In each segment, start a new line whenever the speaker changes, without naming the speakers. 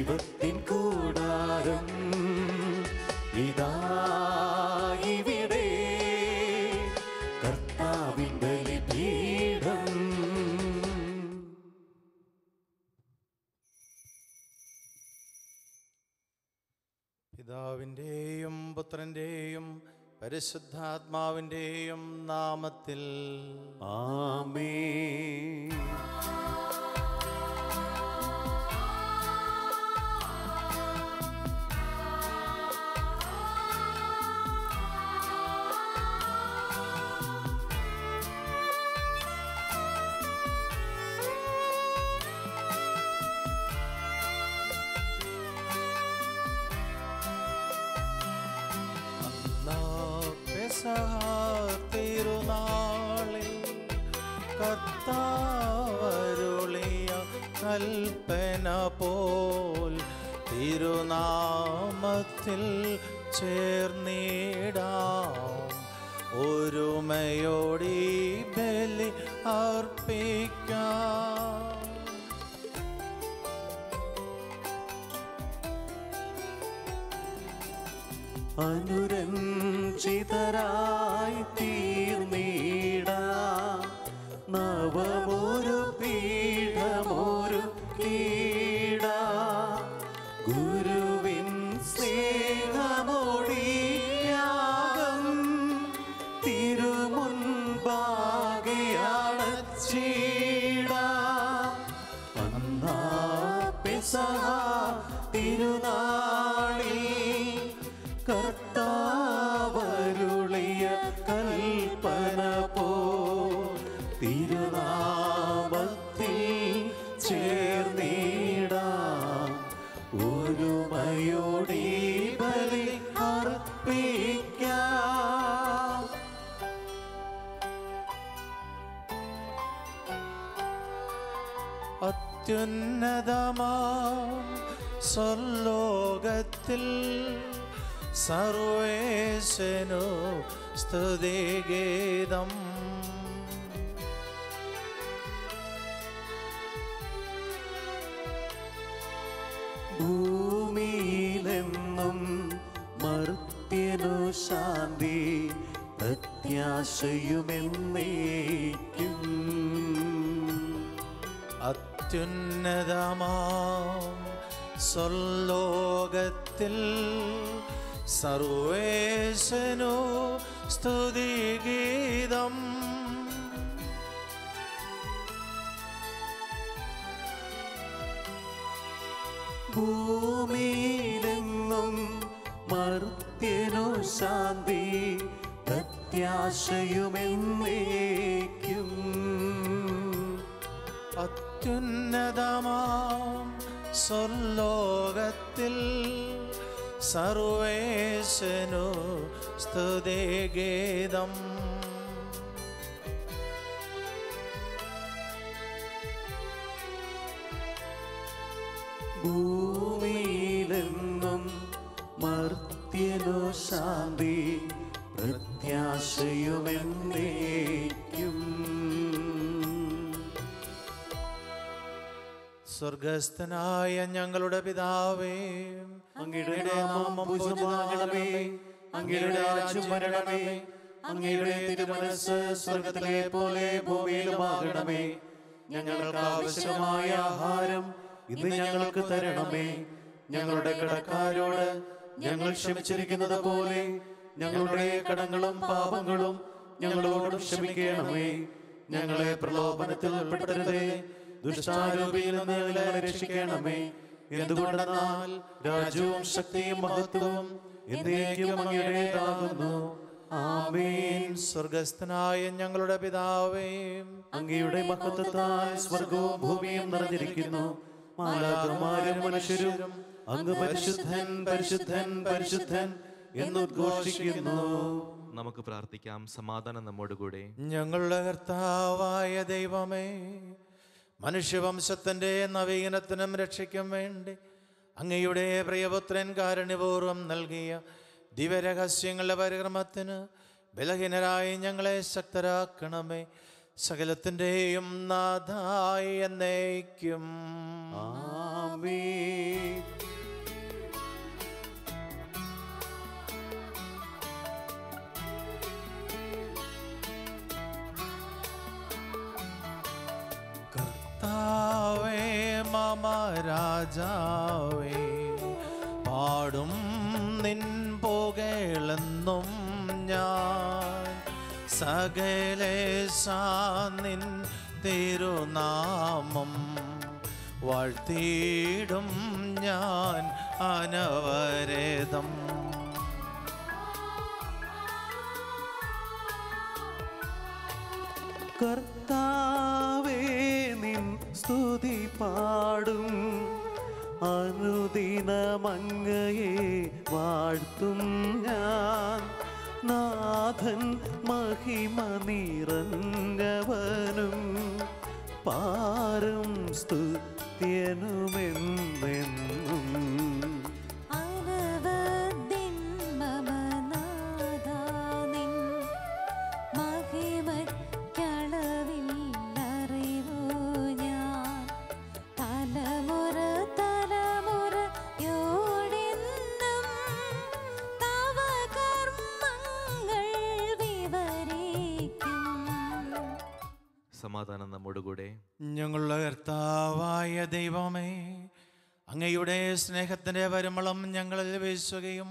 ദൈവത്തിൻ കൂടാരം ഇതാ ഇവിടെ. കർത്താവിന്റെ ബലിപീഠം
പിതാവിന്റെയും പുത്രന്റെയും പരിശുദ്ധാത്മാവിന്റെയും നാമത്തിൽ
ആമേ
തിരുനാമത്തിൽ ചേർന്നിടാം. ഒരുമയോടി ബലി അർപ്പിക്കാം.
അനുരഞ്ജിതരായി
അത്യുന്നതമാം സ്വർലോകത്തിൽ സർവേശനു സ്തുതിഗീതം.
ഭൂമിയിലെന്നും മർത്യനു ശാന്തി പ്രത്യാശയുമെന്നേക്കും.
അത്യുന്നതമാം സ്വർലോകത്തിൽ സർവേശനു സ്തുതിഗീതം
ഭൂമിയിലെങ്ങും മർത്യനു ശാന്തി പ്രത്യാശയുമെന്നേക്കും
അത്യുന്നതമാം സ്വർലോകത്തിൽ. സർവേശനു സ്തുതിഗീതം.
ഭൂമിയിലെന്നും മർത്യനു ശാന്തി പ്രത്യാശയുമെന്നേക്കും.
സ്വർഗസ്ഥനായ ഞങ്ങളുടെ പിതാവേ.
അങ്ങയുടെ പൂജിതമാകണമേ. അങ്ങയുടെ വരണമേ. അങ്ങയുടെ തിരുമനസ് സ്വർഗത്തിലെ പോലെ ഭൂമിയിലുമാകണമേ. ഞങ്ങൾക്ക് ആവശ്യമായ ആഹാരം ഇന്ന് ഞങ്ങൾക്ക് തരണമേ. ഞങ്ങളുടെ കടക്കാരോട് ഞങ്ങൾ ക്ഷമിച്ചിരിക്കുന്നത് പോലെ ഞങ്ങളുടെ കടങ്ങളും പാപങ്ങളും ഞങ്ങളോടും ക്ഷമിക്കണമേ. ഞങ്ങളെ പ്രലോഭനത്തിൽ ഉൾപ്പെടുത്തരുതേ. ദുഷ്ടാരൂപിയിൽ നിന്ന് ഞങ്ങളെ രക്ഷിക്കണമേ. എന്തുകൊണ്ടെന്നാൽ രാജ്യവും ശക്തിയും മഹത്വവും എന്നേക്കും അങ്ങയുടേതാകുന്നു. ആമേൻ.
സ്വർഗസ്ഥനായ ഞങ്ങളുടെ പിതാവേ
അങ്ങയുടെ മഹത്വത്താൽ സ്വർഗവും ഭൂമിയും നിറഞ്ഞിരിക്കുന്നു. മാലാകമാരും മനുഷ്യരും അങ്ങ് പരിശുദ്ധൻ പരിശുദ്ധൻ പരിശുദ്ധൻ എന്ന് എന്നുദ്ഘോഷിക്കുന്നു
നമുക്ക് പ്രാർത്ഥിക്കാം. സമാധാനം നമ്മോട് കൂടെ
ഞങ്ങളുടെ കർത്താവായ ദൈവമേ മനുഷ്യവംശത്തിന്റെ നവീനത്തിനും രക്ഷയ്ക്കും വേണ്ടി അങ്ങയുടെ പ്രിയപുത്രൻ കാരുണ്യപൂർവം നൽകിയ ദിവ്യരഹസ്യങ്ങളുടെ പരിക്രമത്തിന് ബലഹീനരായി ഞങ്ങളെ ശക്തരാക്കണമേ. സകലത്തിന്റെയും നാഥായി എന്നേക്കും.
ആമേൻ.
കർത്താവേ മമ രാജാവേ പാടും നിൻ പുകഴെന്നും ഞാൻ. സകലേശാ നിൻ തിരുനാമം വാഴ്ത്തിയിടും ഞാൻ അനവരതം.
കർത്താവേ നിൻ സ്തുതി പാടും. അനുദിനമങ്ങയെ വാഴ്ത്തും ഞാൻ. നാഥൻ മഹിമ നിറഞ്ഞവനും പാരും സ്തുത്യനുമെന്നെന്നും
സമാധാനം നമ്മോടുകൂടെ
ഞങ്ങളുടെ കർത്താവായ ദൈവമേ അങ്ങയുടെ സ്നേഹത്തിന്റെ പരിമളം ഞങ്ങളിൽ വീശുകയും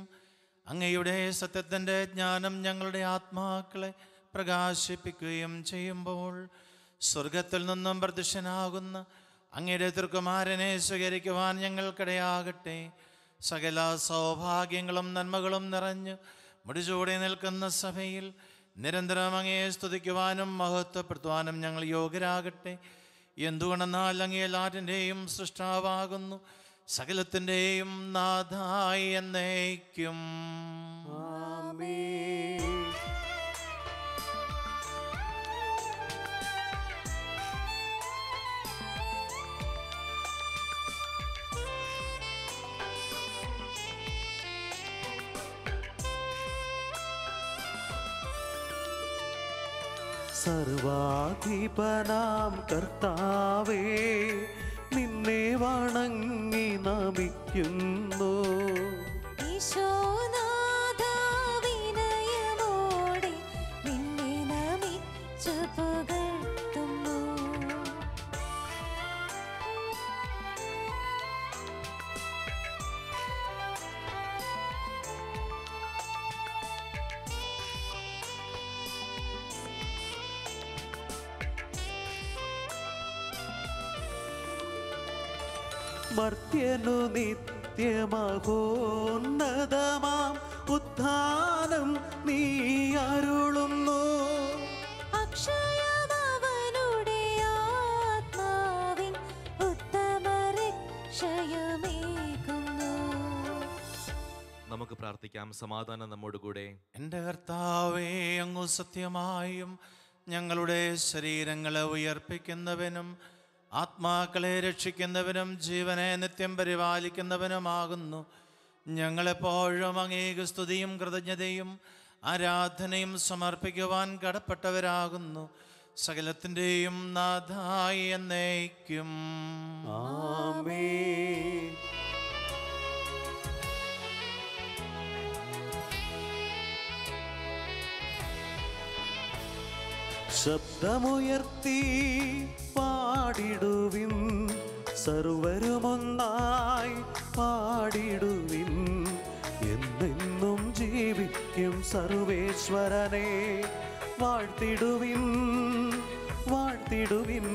അങ്ങയുടെ സത്യത്തിന്റെ ജ്ഞാനം ഞങ്ങളുടെ ആത്മാക്കളെ പ്രകാശിപ്പിക്കുകയും ചെയ്യുമ്പോൾ സ്വർഗത്തിൽ നിന്നും പ്രത്യക്ഷനാകുന്ന അങ്ങയുടെ തിരുക്കുമാരനെ സ്വീകരിക്കുവാൻ ഞങ്ങൾക്കിടയാകട്ടെ. സകല സൗഭാഗ്യങ്ങളും നന്മകളും നിറഞ്ഞ് മുടിചൂടി നിൽക്കുന്ന സഭയിൽ നിരന്തരം അങ്ങയെ സ്തുതിക്കുവാനും മഹത്വപ്പെടുത്തുവാനും ഞങ്ങൾ യോഗ്യരാകട്ടെ. എന്തുകൊണ്ടെന്നാൽ അങ്ങേ എല്ലാറ്റിന്റെയും സൃഷ്ടാവാകുന്നു. സകലത്തിന്റെയും നാഥായി എന്നേക്കും.
സർവാധിപനാം കർത്താവേ നിന്നെ വണങ്ങി നമിക്കുന്നു.
ഈശോനാഥാ
മർത്യനു നിത്യമഹോന്നതമാം ഉത്ഥാനം നീ അരുളുന്നു
അക്ഷയമവനുടെ ആത്മാവിൻ ഉത്തമരക്ഷയമേകുന്നു.
നമുക്ക് പ്രാർത്ഥിക്കാം സമാധാനം നമ്മോടുകൂടെ
എന്റെ കർത്താവേ അങ്ങു സത്യമായും ഞങ്ങളുടെ ശരീരങ്ങളെ ഉയർപ്പിക്കുന്നവനും ആത്മാക്കളെ രക്ഷിക്കുന്നവനും ജീവനെ നിത്യം പരിപാലിക്കുന്നവനുമാകുന്നു. ഞങ്ങളെപ്പോഴും അങ്ങേക്ക് സ്തുതിയും കൃതജ്ഞതയും ആരാധനയും സമർപ്പിക്കുവാൻ കടപ്പെട്ടവരാകുന്നു. സകലത്തിന്റെയും നാഥായി എന്നേക്കും.
ആമേൻ. ശബ്ദമുയർത്തി പാടിടുവിൻ സർവരുമൊന്നായി പാടിടുവിൻ. എന്നെന്നും ജീവിക്കും സർവേശ്വരനെ വാഴ്ത്തിടുവിൻ വാഴ്ത്തിടുവിൻ.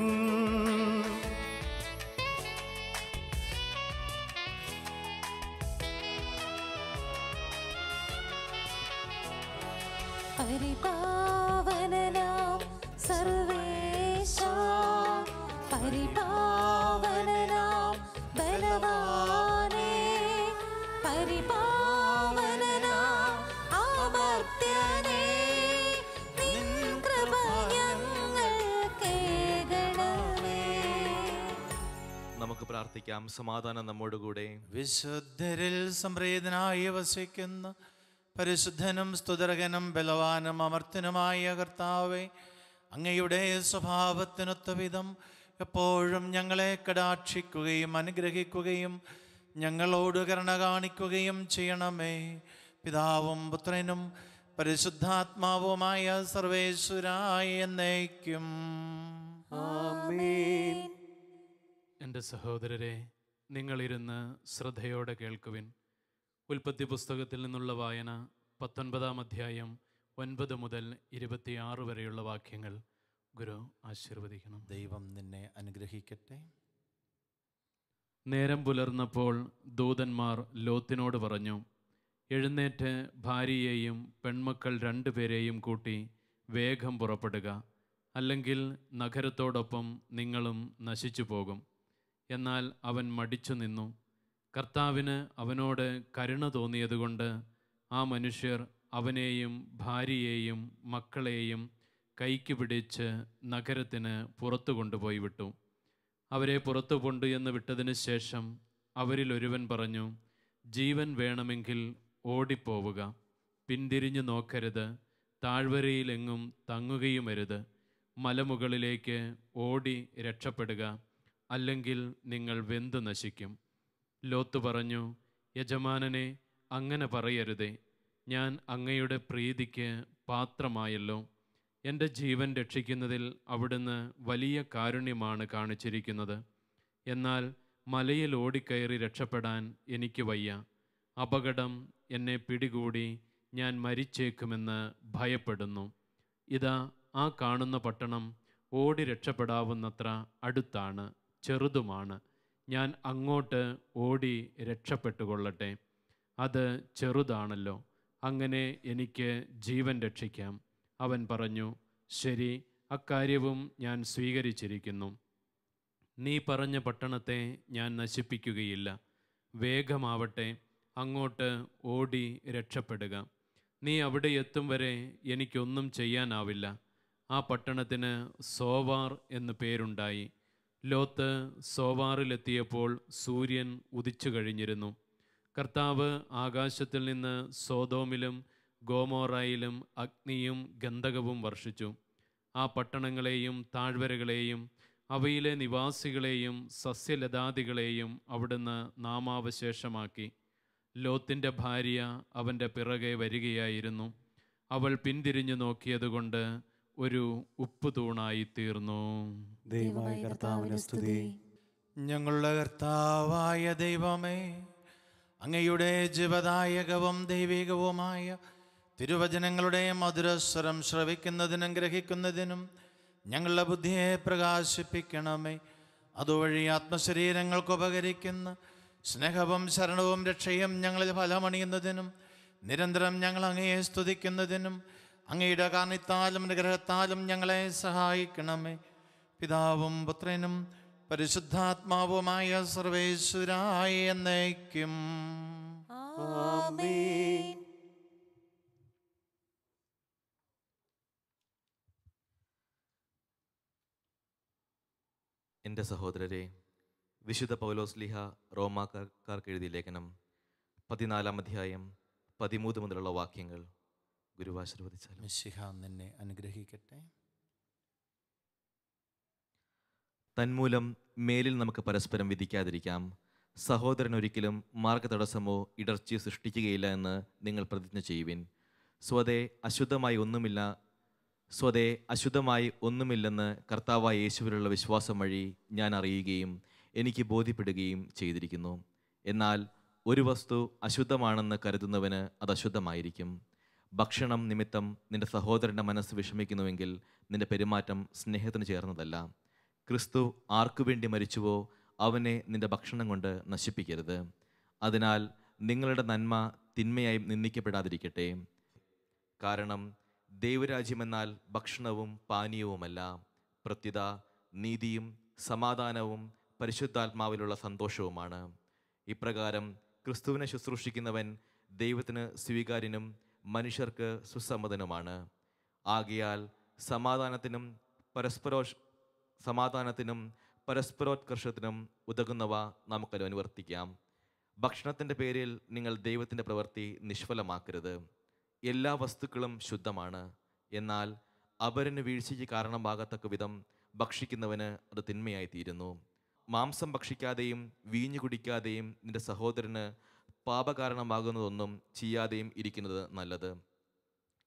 പ്രാർത്ഥിക്കാം. സമാധാനം നമ്മോടുകൂടെ
വിശുദ്ധരിൽ സംപ്രീതനായി വസിക്കുന്ന പരിശുദ്ധനും സ്തുതരകനും ബലവാനും അമർത്തനുമായ കർത്താവെ അങ്ങയുടെ സ്വഭാവത്തിനൊത്ത വിധം എപ്പോഴും ഞങ്ങളെ കടാക്ഷിക്കുകയും അനുഗ്രഹിക്കുകയും ഞങ്ങളോട് കരുണ കാണിക്കുകയും ചെയ്യണമേ. പിതാവും പുത്രനും പരിശുദ്ധാത്മാവുമായ സർവേശ്വരായ എന്നേക്കും.
ആമേൻ.
എന്റെ സഹോദരരെ നിങ്ങളിരുന്ന് ശ്രദ്ധയോടെ കേൾക്കുവിൻ. ഉൽപ്പത്തി പുസ്തകത്തിൽ നിന്നുള്ള വായന പത്തൊൻപതാം അധ്യായം ഒൻപത് മുതൽ ഇരുപത്തിയാറ് വരെയുള്ള വാക്യങ്ങൾ ഗുരു ആശീർവദിക്കണം.
ദൈവം നിന്നെ അനുഗ്രഹിക്കട്ടെ.
നേരം പുലർന്നപ്പോൾ ദൂതന്മാർ ലോത്തിനോട് പറഞ്ഞു എഴുന്നേറ്റ് ഭാര്യയെയും പെൺമക്കൾ രണ്ടുപേരെയും കൂട്ടി വേഗം പുറപ്പെടുക. അല്ലെങ്കിൽ നഗരത്തോടൊപ്പം നിങ്ങളും നശിച്ചു പോകും എന്നാൽ അവൻ മടിച്ചു നിന്നു. കർത്താവിന് അവനോട് കരുണ തോന്നിയതുകൊണ്ട് ആ മനുഷ്യർ അവനെയും ഭാര്യയെയും മക്കളെയും കൈക്ക് പിടിച്ച് നഗരത്തിന് പുറത്തു കൊണ്ടുപോയി വിട്ടു. അവരെ പുറത്തു കൊണ്ടു എന്ന് വിട്ടതിന് ശേഷം അവരിൽ ഒരുവൻ പറഞ്ഞു ജീവൻ വേണമെങ്കിൽ ഓടിപ്പോവുക. പിന്തിരിഞ്ഞു നോക്കരുത്. താഴ്വരയിലെങ്ങും തങ്ങുകയുമരുത്. മലമുകളിലേക്ക് ഓടി രക്ഷപ്പെടുക. അല്ലെങ്കിൽ നിങ്ങൾ വെന്ത് നശിക്കും. ലോത്ത് പറഞ്ഞു യജമാനനെ അങ്ങനെ പറയരുതേ. ഞാൻ അങ്ങയുടെ പ്രീതിക്ക് പാത്രമായല്ലോ. എന്റെ ജീവൻ രക്ഷിക്കുന്നതിൽ അവിടുന്ന് വലിയ കാരുണ്യമാണ് കാണിച്ചിരിക്കുന്നത്. എന്നാൽ മലയിൽ ഓടിക്കയറി രക്ഷപ്പെടാൻ എനിക്ക് വയ്യ. അപകടം എന്നെ പിടികൂടി ഞാൻ മരിച്ചേക്കുമെന്ന് ഭയപ്പെടുന്നു. ഇതാ ആ കാണുന്ന പട്ടണം ഓടി രക്ഷപ്പെടാവുന്നത്ര അടുത്താണ്. ചെറുതുമാണ്. ഞാൻ അങ്ങോട്ട് ഓടി രക്ഷപ്പെട്ടുകൊള്ളട്ടെ. അത് ചെറുതാണല്ലോ. അങ്ങനെ എനിക്ക് ജീവൻ രക്ഷിക്കാം. അവൻ പറഞ്ഞു ശരി അക്കാര്യവും ഞാൻ സ്വീകരിച്ചിരിക്കുന്നു. നീ പറഞ്ഞ പട്ടണത്തെ ഞാൻ നശിപ്പിക്കുകയില്ല. വേഗമാവട്ടെ അങ്ങോട്ട് ഓടി രക്ഷപ്പെടുക. നീ അവിടെ എത്തും വരെ എനിക്കൊന്നും ചെയ്യാനാവില്ല. ആ പട്ടണത്തിന് സോവാർ എന്ന് പേരുണ്ടായി. ലോത്ത് സോവാറിലെത്തിയപ്പോൾ സൂര്യൻ ഉദിച്ചു കഴിഞ്ഞിരുന്നു. കർത്താവ് ആകാശത്തിൽ നിന്ന് സോതോമിലും ഗോമോറായിലും അഗ്നിയും ഗന്ധകവും വർഷിച്ചു. ആ പട്ടണങ്ങളെയും താഴ്വരകളെയും അവയിലെ നിവാസികളെയും സസ്യലതാദികളെയും അവിടുന്ന് നാമാവശേഷമാക്കി. ലോത്തിന്റെ ഭാര്യ അവന്റെ പിറകെ വരികയായിരുന്നു. അവൾ പിന്തിരിഞ്ഞു നോക്കിയതുകൊണ്ട് ഒരു ഉപ്പ് തൂണായി തീർന്നു.
ദൈവമായ കർത്താവിന് സ്തുതി.
ഞങ്ങളുടെ കർത്താവായ ദൈവമേ അങ്ങയുടെ ജീവദായകവും ദൈവികവുമായ തിരുവചനങ്ങളുടെ മധുരസ്വരം ശ്രവിക്കുന്നതിനും ഗ്രഹിക്കുന്നതിനും ഞങ്ങളുടെ ബുദ്ധിയെ പ്രകാശിപ്പിക്കണമേ. അതുവഴി ആത്മശരീരങ്ങൾക്ക് ഉപകരിക്കുന്ന സ്നേഹവും ശരണവും രക്ഷയും ഞങ്ങളിൽ ഫലമണിയുന്നതിനും നിരന്തരം ഞങ്ങൾ അങ്ങയെ സ്തുതിക്കുന്നതിനും അങ്ങയുടെ കാരണത്താലും അനുഗ്രഹത്താലും ഞങ്ങളെ സഹായിക്കണമേ. പിതാവും പുത്രനും പരിശുദ്ധാത്മാവുമായ സർവേശ്വരായ എന്നേക്കും.
എന്റെ സഹോദരരെ വിശുദ്ധ പൗലോസ്ലിഹ റോമാക്കാർക്കെഴുതിയ റോമാക്കാർക്ക് എഴുതിയ ലേഖനം പതിനാലാം അധ്യായം പതിമൂന്ന് മുതലുള്ള വാക്യങ്ങൾ. ഗുരുവാശീർവദിച്ചാലും
മിശിഹ നിന്നെ അനുഗ്രഹിക്കട്ടെ.
തന്മൂലം മേലിൽ നമുക്ക് പരസ്പരം വിധിക്കാതിരിക്കാം. സഹോദരൻ ഒരിക്കലും മാർഗതടസ്സമോ ഇടർച്ചയോ സൃഷ്ടിക്കുകയില്ല എന്ന് നിങ്ങൾ പ്രതിജ്ഞ ചെയ്യുവിൻ. സ്വതേ അശുദ്ധമായി ഒന്നുമില്ല സ്വതേ അശുദ്ധമായി ഒന്നുമില്ലെന്ന് കർത്താവായ യേശുവിലുള്ള വിശ്വാസം വഴി ഞാൻ അറിയുകയും എനിക്ക് ബോധ്യപ്പെടുകയും ചെയ്തിരിക്കുന്നു. എന്നാൽ ഒരു വസ്തു അശുദ്ധമാണെന്ന് കരുതുന്നവന് അത് അശുദ്ധമായിരിക്കും. ഭക്ഷണം നിമിത്തം നിന്റെ സഹോദരന്റെ മനസ്സ് വിഷമിക്കുന്നുവെങ്കിൽ നിന്റെ പെരുമാറ്റം സ്നേഹത്തിന് ചേർന്നതല്ല. ക്രിസ്തു ആർക്കു വേണ്ടി മരിച്ചുവോ അവനെ നിന്റെ ഭക്ഷണം കൊണ്ട് നശിപ്പിക്കരുത്. അതിനാൽ നിങ്ങളുടെ നന്മ തിന്മയായി നിന്ദിക്കപ്പെടാതിരിക്കട്ടെ. കാരണം ദൈവരാജ്യമെന്നാൽ ഭക്ഷണവും പാനീയവുമല്ല. പ്രത്യുത നീതിയും സമാധാനവും പരിശുദ്ധാത്മാവിലുള്ള സന്തോഷവുമാണ്. ഇപ്രകാരം ക്രിസ്തുവിനെ ശുശ്രൂഷിക്കുന്നവൻ ദൈവത്തിന് സ്വീകാര്യനും മനുഷ്യർക്ക് സുസമ്മതനുമാണ്. ആകയാൽ സമാധാനത്തിനും പരസ്പരോ സമാധാനത്തിനും പരസ്പരോത്കർഷത്തിനും ഉതകുന്നവ നമുക്ക് അനുവർത്തിക്കാം ഭക്ഷണത്തിന്റെ പേരിൽ നിങ്ങൾ ദൈവത്തിന്റെ പ്രവൃത്തി നിഷ്ഫലമാക്കരുത്. എല്ലാ വസ്തുക്കളും ശുദ്ധമാണ്. എന്നാൽ അപരന് വീഴ്ചയ്ക്ക് കാരണമാകത്തക്ക വിധം ഭക്ഷിക്കുന്നവന് അത് തിന്മയായിത്തീരുന്നു. മാംസം ഭക്ഷിക്കാതെയും വീഞ്ഞു കുടിക്കാതെയും നിന്റെ സഹോദരന് പാപകാരണമാകുന്നതൊന്നും ചെയ്യാതെയും ഇരിക്കുന്നത് നല്ലത്.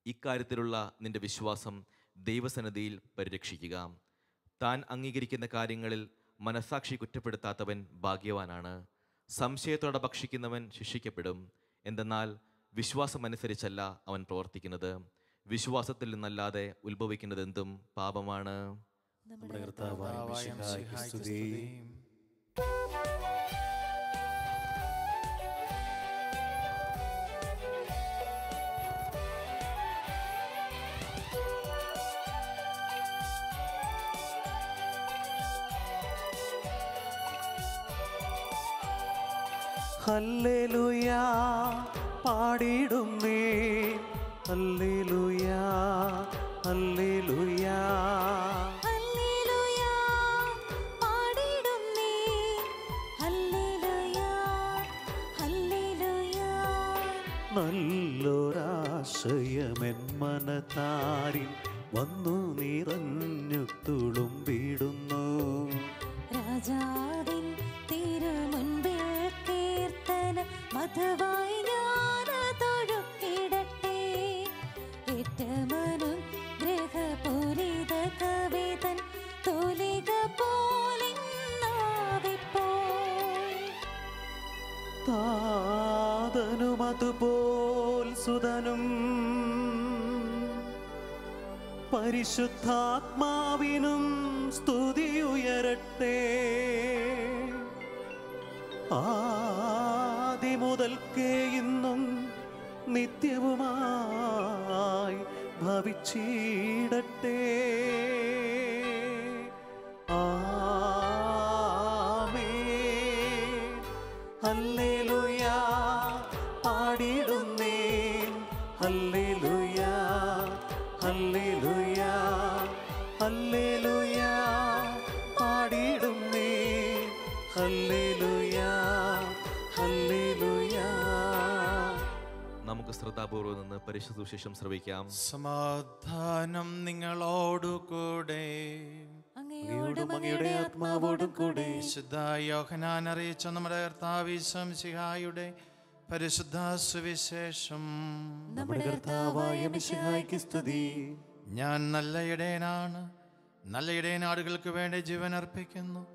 ഇക്കാര്യത്തിലുള്ള നിന്റെ വിശ്വാസം ദൈവസന്നിധിയിൽ പരിരക്ഷിക്കുക. താൻ അംഗീകരിക്കുന്ന കാര്യങ്ങളിൽ മനസാക്ഷി കുറ്റപ്പെടുത്താത്തവൻ ഭാഗ്യവാനാണ്. സംശയത്തോടെ ഭക്ഷിക്കുന്നവൻ ശിക്ഷിക്കപ്പെടും. എന്തെന്നാൽ വിശ്വാസമനുസരിച്ചല്ല അവൻ പ്രവർത്തിക്കുന്നത്. വിശ്വാസത്തിൽ നിന്നല്ലാതെ ഉത്ഭവിക്കുന്നത് എന്തും പാപമാണ്.
നമ്മുടെ കർത്താവായ ഹല്ലേലൂയാ ഹല്ലേലൂയാ ഹല്ലേലൂയാ
ഹല്ലേലൂയ.
പരിശുദ്ധാത്മാവിനും
നിന്ന് പരിശുദ്ധ ശേഷം ശ്രവിക്കാം.
സമാധാനം നിങ്ങളോടുകൂടെ
അങ്ങയോടും അങ്ങയുടെ ആത്മാവോടും കൂടെ.
വിശുദ്ധ യോഹനാൻ അറിയിച്ച നമ്മുടെ കർത്താവിശം സിഹായുടെ പരിശുദ്ധ സുവിശേഷം.
നമ്മുടെ കർത്താവായ മിശിഹായ്ക്ക് സ്തുതി.
ഞാൻ നല്ല ഇടയനാണ് നല്ല ഇടയൻ ആടുകൾക്ക് വേണ്ടി ജീവൻ അർപ്പിക്കുന്നു.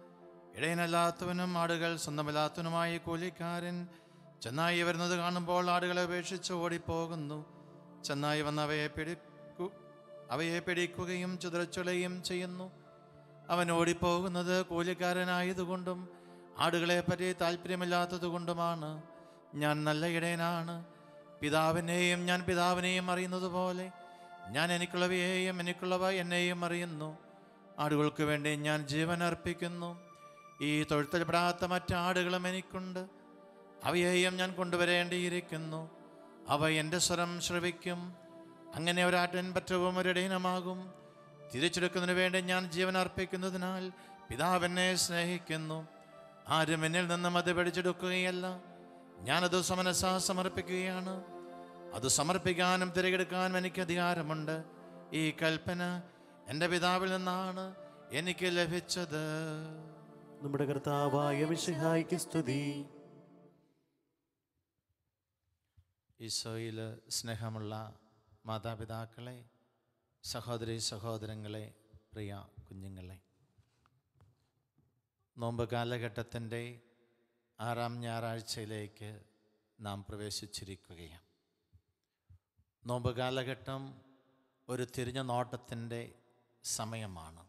ഇടയനല്ലാത്തവനും ആടുകൾ സ്വന്തമല്ലാത്തവനുമായ കൂലിക്കാരൻ. ചെന്നായി വരുന്നത് കാണുമ്പോൾ ആടുകളെ ഉപേക്ഷിച്ച് ഓടിപ്പോകുന്നു. ചെന്നായി വന്ന് അവയെ പിടിക്കു അവയെ പിടിക്കുകയും ചിതറച്ചുളയും ചെയ്യുന്നു. അവൻ ഓടിപ്പോകുന്നത് കൂലിക്കാരനായതുകൊണ്ടും ആടുകളെ പറ്റി താല്പര്യമില്ലാത്തതുകൊണ്ടുമാണ്. ഞാൻ നല്ല ഇടയനാണ്. പിതാവിനെയും ഞാൻ പിതാവിനെയും അറിയുന്നത് പോലെ ഞാൻ എനിക്കുള്ളവയെയും എനിക്കുള്ളവ എന്നെയും അറിയുന്നു. ആടുകൾക്ക് വേണ്ടി ഞാൻ ജീവൻ അർപ്പിക്കുന്നു. ഈ തൊഴുത്തൽപ്പെടാത്ത മറ്റാടുകളും എനിക്കുണ്ട്. അവയെയും ഞാൻ കൊണ്ടുവരേണ്ടിയിരിക്കുന്നു. അവ എന്റെ സ്വരം ശ്രവിക്കും. അങ്ങനെ ഒരാട്ടൻ പറ്റവും ഒരിടയനമാകും. തിരിച്ചെടുക്കുന്നതിന് വേണ്ടി ഞാൻ ജീവൻ അർപ്പിക്കുന്നതിനാൽ പിതാവെന്നെ സ്നേഹിക്കുന്നു. ആരും എന്നിൽ നിന്നും അത് പിടിച്ചെടുക്കുകയല്ല. ഞാനത് സമനസാ സമർപ്പിക്കുകയാണ്. അത് സമർപ്പിക്കാനും തിരഞ്ഞെടുക്കാനും എനിക്ക് അധികാരമുണ്ട്. ഈ കൽപ്പന എന്റെ പിതാവിൽ നിന്നാണ് എനിക്ക് ലഭിച്ചത്.
നമ്മുടെ കർത്താവായ മിശിഹായ്ക്ക് സ്തുതി.
ഈശോയിൽ സ്നേഹമുള്ള മാതാപിതാക്കളെ സഹോദരി സഹോദരങ്ങളെ പ്രിയ കുഞ്ഞുങ്ങളെ. നോമ്പ് കാലഘട്ടത്തിന്റെ ആറാം ഞായറാഴ്ചയിലേക്ക് നാം പ്രവേശിച്ചിരിക്കുകയാണ്. നോമ്പ് കാലഘട്ടം ഒരു തിരിഞ്ഞ നോട്ടത്തിന്റെ സമയമാണ്.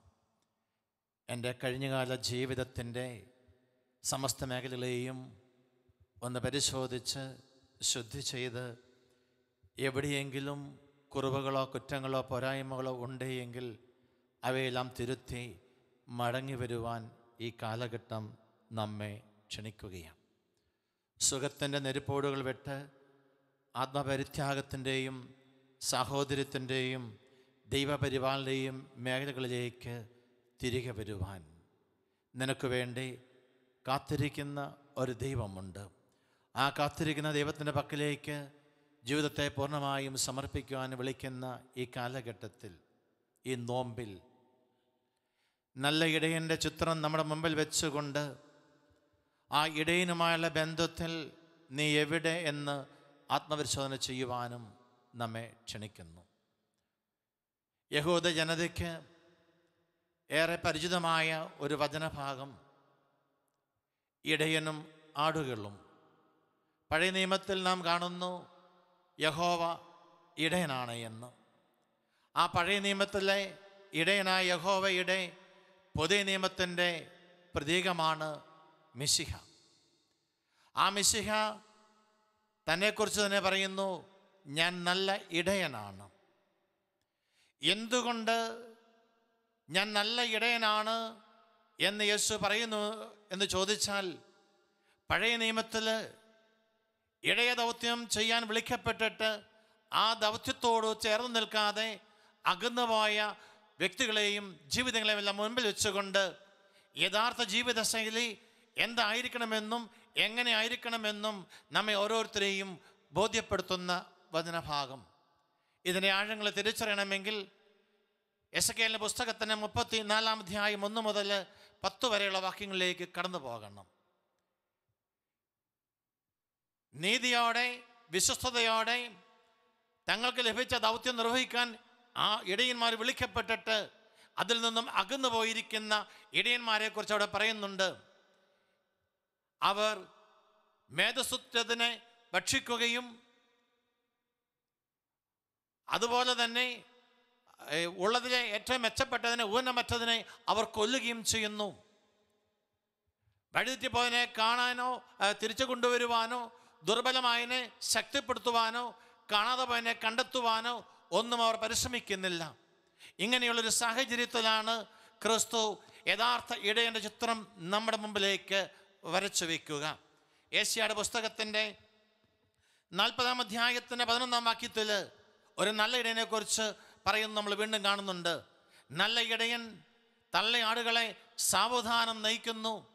എന്റെ കഴിഞ്ഞകാല ജീവിതത്തിന്റെ സമസ്ത മേഖലകളെയും ഒന്ന് പരിശോധിച്ച് ശുദ്ധി ചെയ്ത് എവിടെയെങ്കിലും കുറവുകളോ കുറ്റങ്ങളോ പോരായ്മകളോ ഉണ്ടെങ്കിൽ അവയെല്ലാം തിരുത്തി മടങ്ങി വരുവാൻ ഈ കാലഘട്ടം നമ്മെ ക്ഷണിക്കുകയാണ്. സുഖത്തിന്റെ നെരുപ്പോടുകൾ വിട്ട് ആത്മപരിത്യാഗത്തിന്റെയും സാഹോദര്യത്തിന്റെയും ദൈവപരിപാലനയും മേഖലകളിലേക്ക് തിരികെ വരുവാൻ നിനക്ക് വേണ്ടി കാത്തിരിക്കുന്ന ഒരു ദൈവമുണ്ട്. ആ കാത്തിരിക്കുന്ന ദൈവത്തിന്റെ പക്കലേക്ക് ജീവിതത്തെ പൂർണമായും സമർപ്പിക്കുവാൻ വിളിക്കുന്ന ഈ കാലഘട്ടത്തിൽ ഈ നോമ്പിൽ നല്ല ഇടയന്റെ ചിത്രം നമ്മുടെ മുമ്പിൽ വെച്ചുകൊണ്ട് ആ ഇടയനുമായുള്ള ബന്ധത്തിൽ നീ എവിടെ എന്ന് ആത്മപരിശോധന ചെയ്യുവാനും നമ്മെ ക്ഷണിക്കുന്നു. യഹൂദ ജനതയ്ക്ക് ഏറെ പരിചിതമായ ഒരു വചനഭാഗം ഇടയനും ആടുകളും പഴയ നിയമത്തിൽ നാം കാണുന്നു യഹോവ ഇടയനാണ് എന്ന്. ആ പഴയ നിയമത്തിലെ ഇടയനായ യഹോവയുടെ പുതിയ നിയമത്തിന്റെ പ്രതീകമാണ് മിശിഹ. ആ മിശിഹ തന്നെക്കുറിച്ച് തന്നെ പറയുന്നു ഞാൻ നല്ല ഇടയനാണ്. എന്തുകൊണ്ട് ഞാൻ നല്ല ഇടയനാണ് എന്ന് യേശു പറയുന്നു എന്ന് ചോദിച്ചാൽ പഴയ നിയമത്തിൽ ഇടയ ദൗത്യം ചെയ്യാൻ വിളിക്കപ്പെട്ടിട്ട് ആ ദൗത്യത്തോട് ചേർന്ന് നിൽക്കാതെ അകന്നുപോയ വ്യക്തികളെയും ജീവിതങ്ങളെയും എല്ലാം മുൻപിൽ വെച്ചുകൊണ്ട് യഥാർത്ഥ ജീവിതശൈലി എന്തായിരിക്കണമെന്നും എങ്ങനെ ആയിരിക്കണമെന്നും നമ്മെ ഓരോരുത്തരെയും ബോധ്യപ്പെടുത്തുന്ന വചനഭാഗം. ഇതിന്റെ ആഴങ്ങൾ തിരിച്ചറിയണമെങ്കിൽ എസ് കെ എല്ലിന്റെ പുസ്തകത്തിന്റെ മുപ്പത്തി നാലാം അധ്യായം ഒന്ന് മുതൽ പത്ത് വരെയുള്ള വാക്യങ്ങളിലേക്ക് കടന്നു പോകണം. നീതിയോടെ വിശ്വസ്തയോടെ തങ്ങൾക്ക് ലഭിച്ച ദൗത്യം നിർവഹിക്കാൻ ആ ഇടയന്മാർ വിളിക്കപ്പെട്ടിട്ട് അതിൽ നിന്നും അകന്നു പോയിരിക്കുന്ന ഇടയന്മാരെ കുറിച്ച് അവിടെ പറയുന്നുണ്ട്. അവർ മേധസ്വത്വത്തിനെ ഭക്ഷിക്കുകയും അതുപോലെ തന്നെ ഉള്ളതിലെ ഏറ്റവും മെച്ചപ്പെട്ടതിനെ ഊനമറ്റതിനെ അവർ കൊല്ലുകയും ചെയ്യുന്നു. വഴിതെറ്റിപ്പോയതിനെ കാണാനോ തിരിച്ചു കൊണ്ടുവരുവാനോ ദുർബലമായതിനെ ശക്തിപ്പെടുത്തുവാനോ കാണാതെ പോയതിനെ കണ്ടെത്തുവാനോ ഒന്നും അവർ പരിശ്രമിക്കുന്നില്ല. ഇങ്ങനെയുള്ളൊരു സാഹചര്യത്തിലാണ് ക്രിസ്തു യഥാർത്ഥ ഇടയന്റെ ചിത്രം നമ്മുടെ മുമ്പിലേക്ക് വരച്ചു വയ്ക്കുക. ഏഷ്യയുടെ പുസ്തകത്തിന്റെ നാൽപ്പതാം അധ്യായത്തിന്റെ പതിനൊന്നാം വാക്യത്തിൽ ഒരു നല്ല ഇടയനെക്കുറിച്ച് പറയുന്നു നമ്മൾ വീണ്ടും കാണുന്നുണ്ട്. നല്ല ഇടയൻ തള്ളയാടുകളെ സാവധാനം നയിക്കുന്നു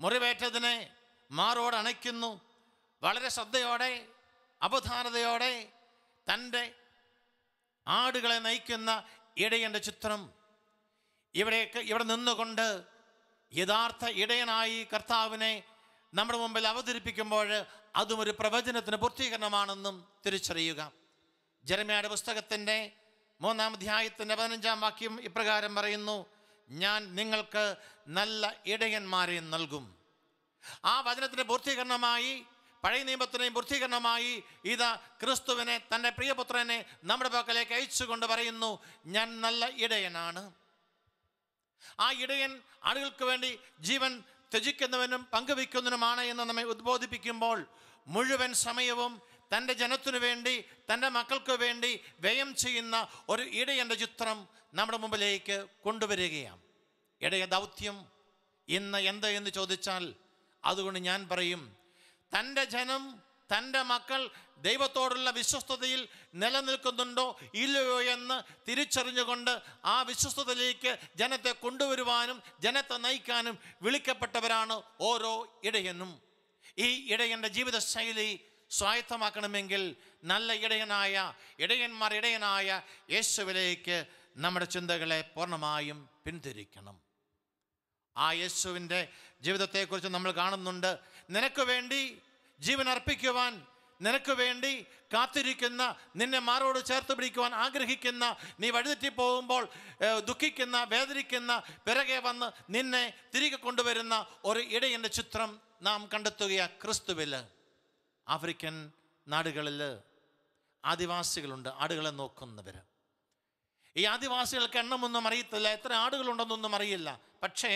മുറിവേറ്റതിനെ മാറോട് അണയ്ക്കുന്നു വളരെ ശ്രദ്ധയോടെ അവധാനതയോടെ തന്റെ ആടുകളെ നയിക്കുന്ന ഇടയന്റെ ചിത്രം. ഇവിടേക്ക് ഇവിടെ നിന്നുകൊണ്ട് യഥാർത്ഥ ഇടയനായി കർത്താവിനെ നമ്മുടെ മുമ്പിൽ അവതരിപ്പിക്കുമ്പോൾ അതും ഒരു പ്രവചനത്തിന് പൂർത്തീകരണമാണെന്നും തിരിച്ചറിയുക. ജനമയുടെ പുസ്തകത്തിന്റെ മൂന്നാം അധ്യായത്തിന്റെ പതിനഞ്ചാം വാക്യം ഇപ്രകാരം പറയുന്നു ഞാൻ നിങ്ങൾക്ക് നല്ല ഇടയന്മാരെ നൽകും. ആ വചനത്തിന്റെ പൂർത്തീകരണമായി പഴയ നിയമത്തിനെയും പൂർത്തീകരണമായി ഇത് ക്രിസ്തുവിനെ തന്റെ പ്രിയപുത്രനെ നമ്മുടെ പക്കലേക്ക് അയച്ചുകൊണ്ട് പറയുന്നു ഞാൻ നല്ല ഇടയനാണ്. ആ ഇടയൻ ആളുകൾക്ക് വേണ്ടി ജീവൻ ത്യജിക്കുന്നവനും പങ്കുവയ്ക്കുന്നതിനുമാണ് എന്ന് നമ്മെ ഉദ്ബോധിപ്പിക്കുമ്പോൾ മുഴുവൻ സമയവും തന്റെ ജനത്തിനു വേണ്ടി തന്റെ മക്കൾക്ക് വേണ്ടി വ്യയം ചെയ്യുന്ന ഒരു ഇടയന്റെ ചിത്രം നമ്മുടെ മുമ്പിലേക്ക് കൊണ്ടുവരികയാണ്. ഇടയ ദൗത്യം ഇന്ന് എന്ത് എന്ന് ചോദിച്ചാൽ അതുകൊണ്ട് ഞാൻ പറയും തന്റെ ജനം തന്റെ മക്കൾ ദൈവത്തോടുള്ള വിശ്വസ്തതയിൽ നിലനിൽക്കുന്നുണ്ടോ ഇല്ലയോ എന്ന് തിരിച്ചറിഞ്ഞുകൊണ്ട് ആ വിശ്വസ്തതയിലേക്ക് ജനത്തെ കൊണ്ടുവരുവാനും ജനത്തെ നയിക്കാനും വിളിക്കപ്പെട്ടവരാണ് ഓരോ ഇടയനും. ഈ ഇടയന്റെ ജീവിതശൈലി സ്വായത്തമാക്കണമെങ്കിൽ നല്ല ഇടയനായ ഇടയന്മാർ ഇടയനായ യേശുവിലേക്ക് നമ്മുടെ ചിന്തകളെ പൂർണമായും പിന്തിരിക്കണം. ആ യേശുവിന്റെ ജീവിതത്തെക്കുറിച്ച് നമ്മൾ കാണുന്നുണ്ട്. നിനക്ക് വേണ്ടി ജീവൻ അർപ്പിക്കുവാൻ നിനക്ക് വേണ്ടി കാത്തിരിക്കുന്ന നിന്നെ മാറോട് ചേർത്ത് പിടിക്കുവാൻ ആഗ്രഹിക്കുന്ന നീ വഴിതെറ്റി പോകുമ്പോൾ ദുഃഖിക്കുന്ന വേദനിക്കുന്ന പിറകെ വന്ന് നിന്നെ തിരികെ കൊണ്ടുവരുന്ന ഒരു ഇടയന്റെ ചിത്രം നാം കണ്ടെത്തുകയാണ് ക്രിസ്തുവിൽ ആഫ്രിക്കൻ നാടുകളിൽ ആദിവാസികളുണ്ട് ആടുകളെ നോക്കുന്നവർ ഈ ആദിവാസികൾക്ക് എണ്ണമൊന്നും അറിയത്തില്ല എത്ര ആടുകളുണ്ടെന്നൊന്നും അറിയില്ല. പക്ഷേ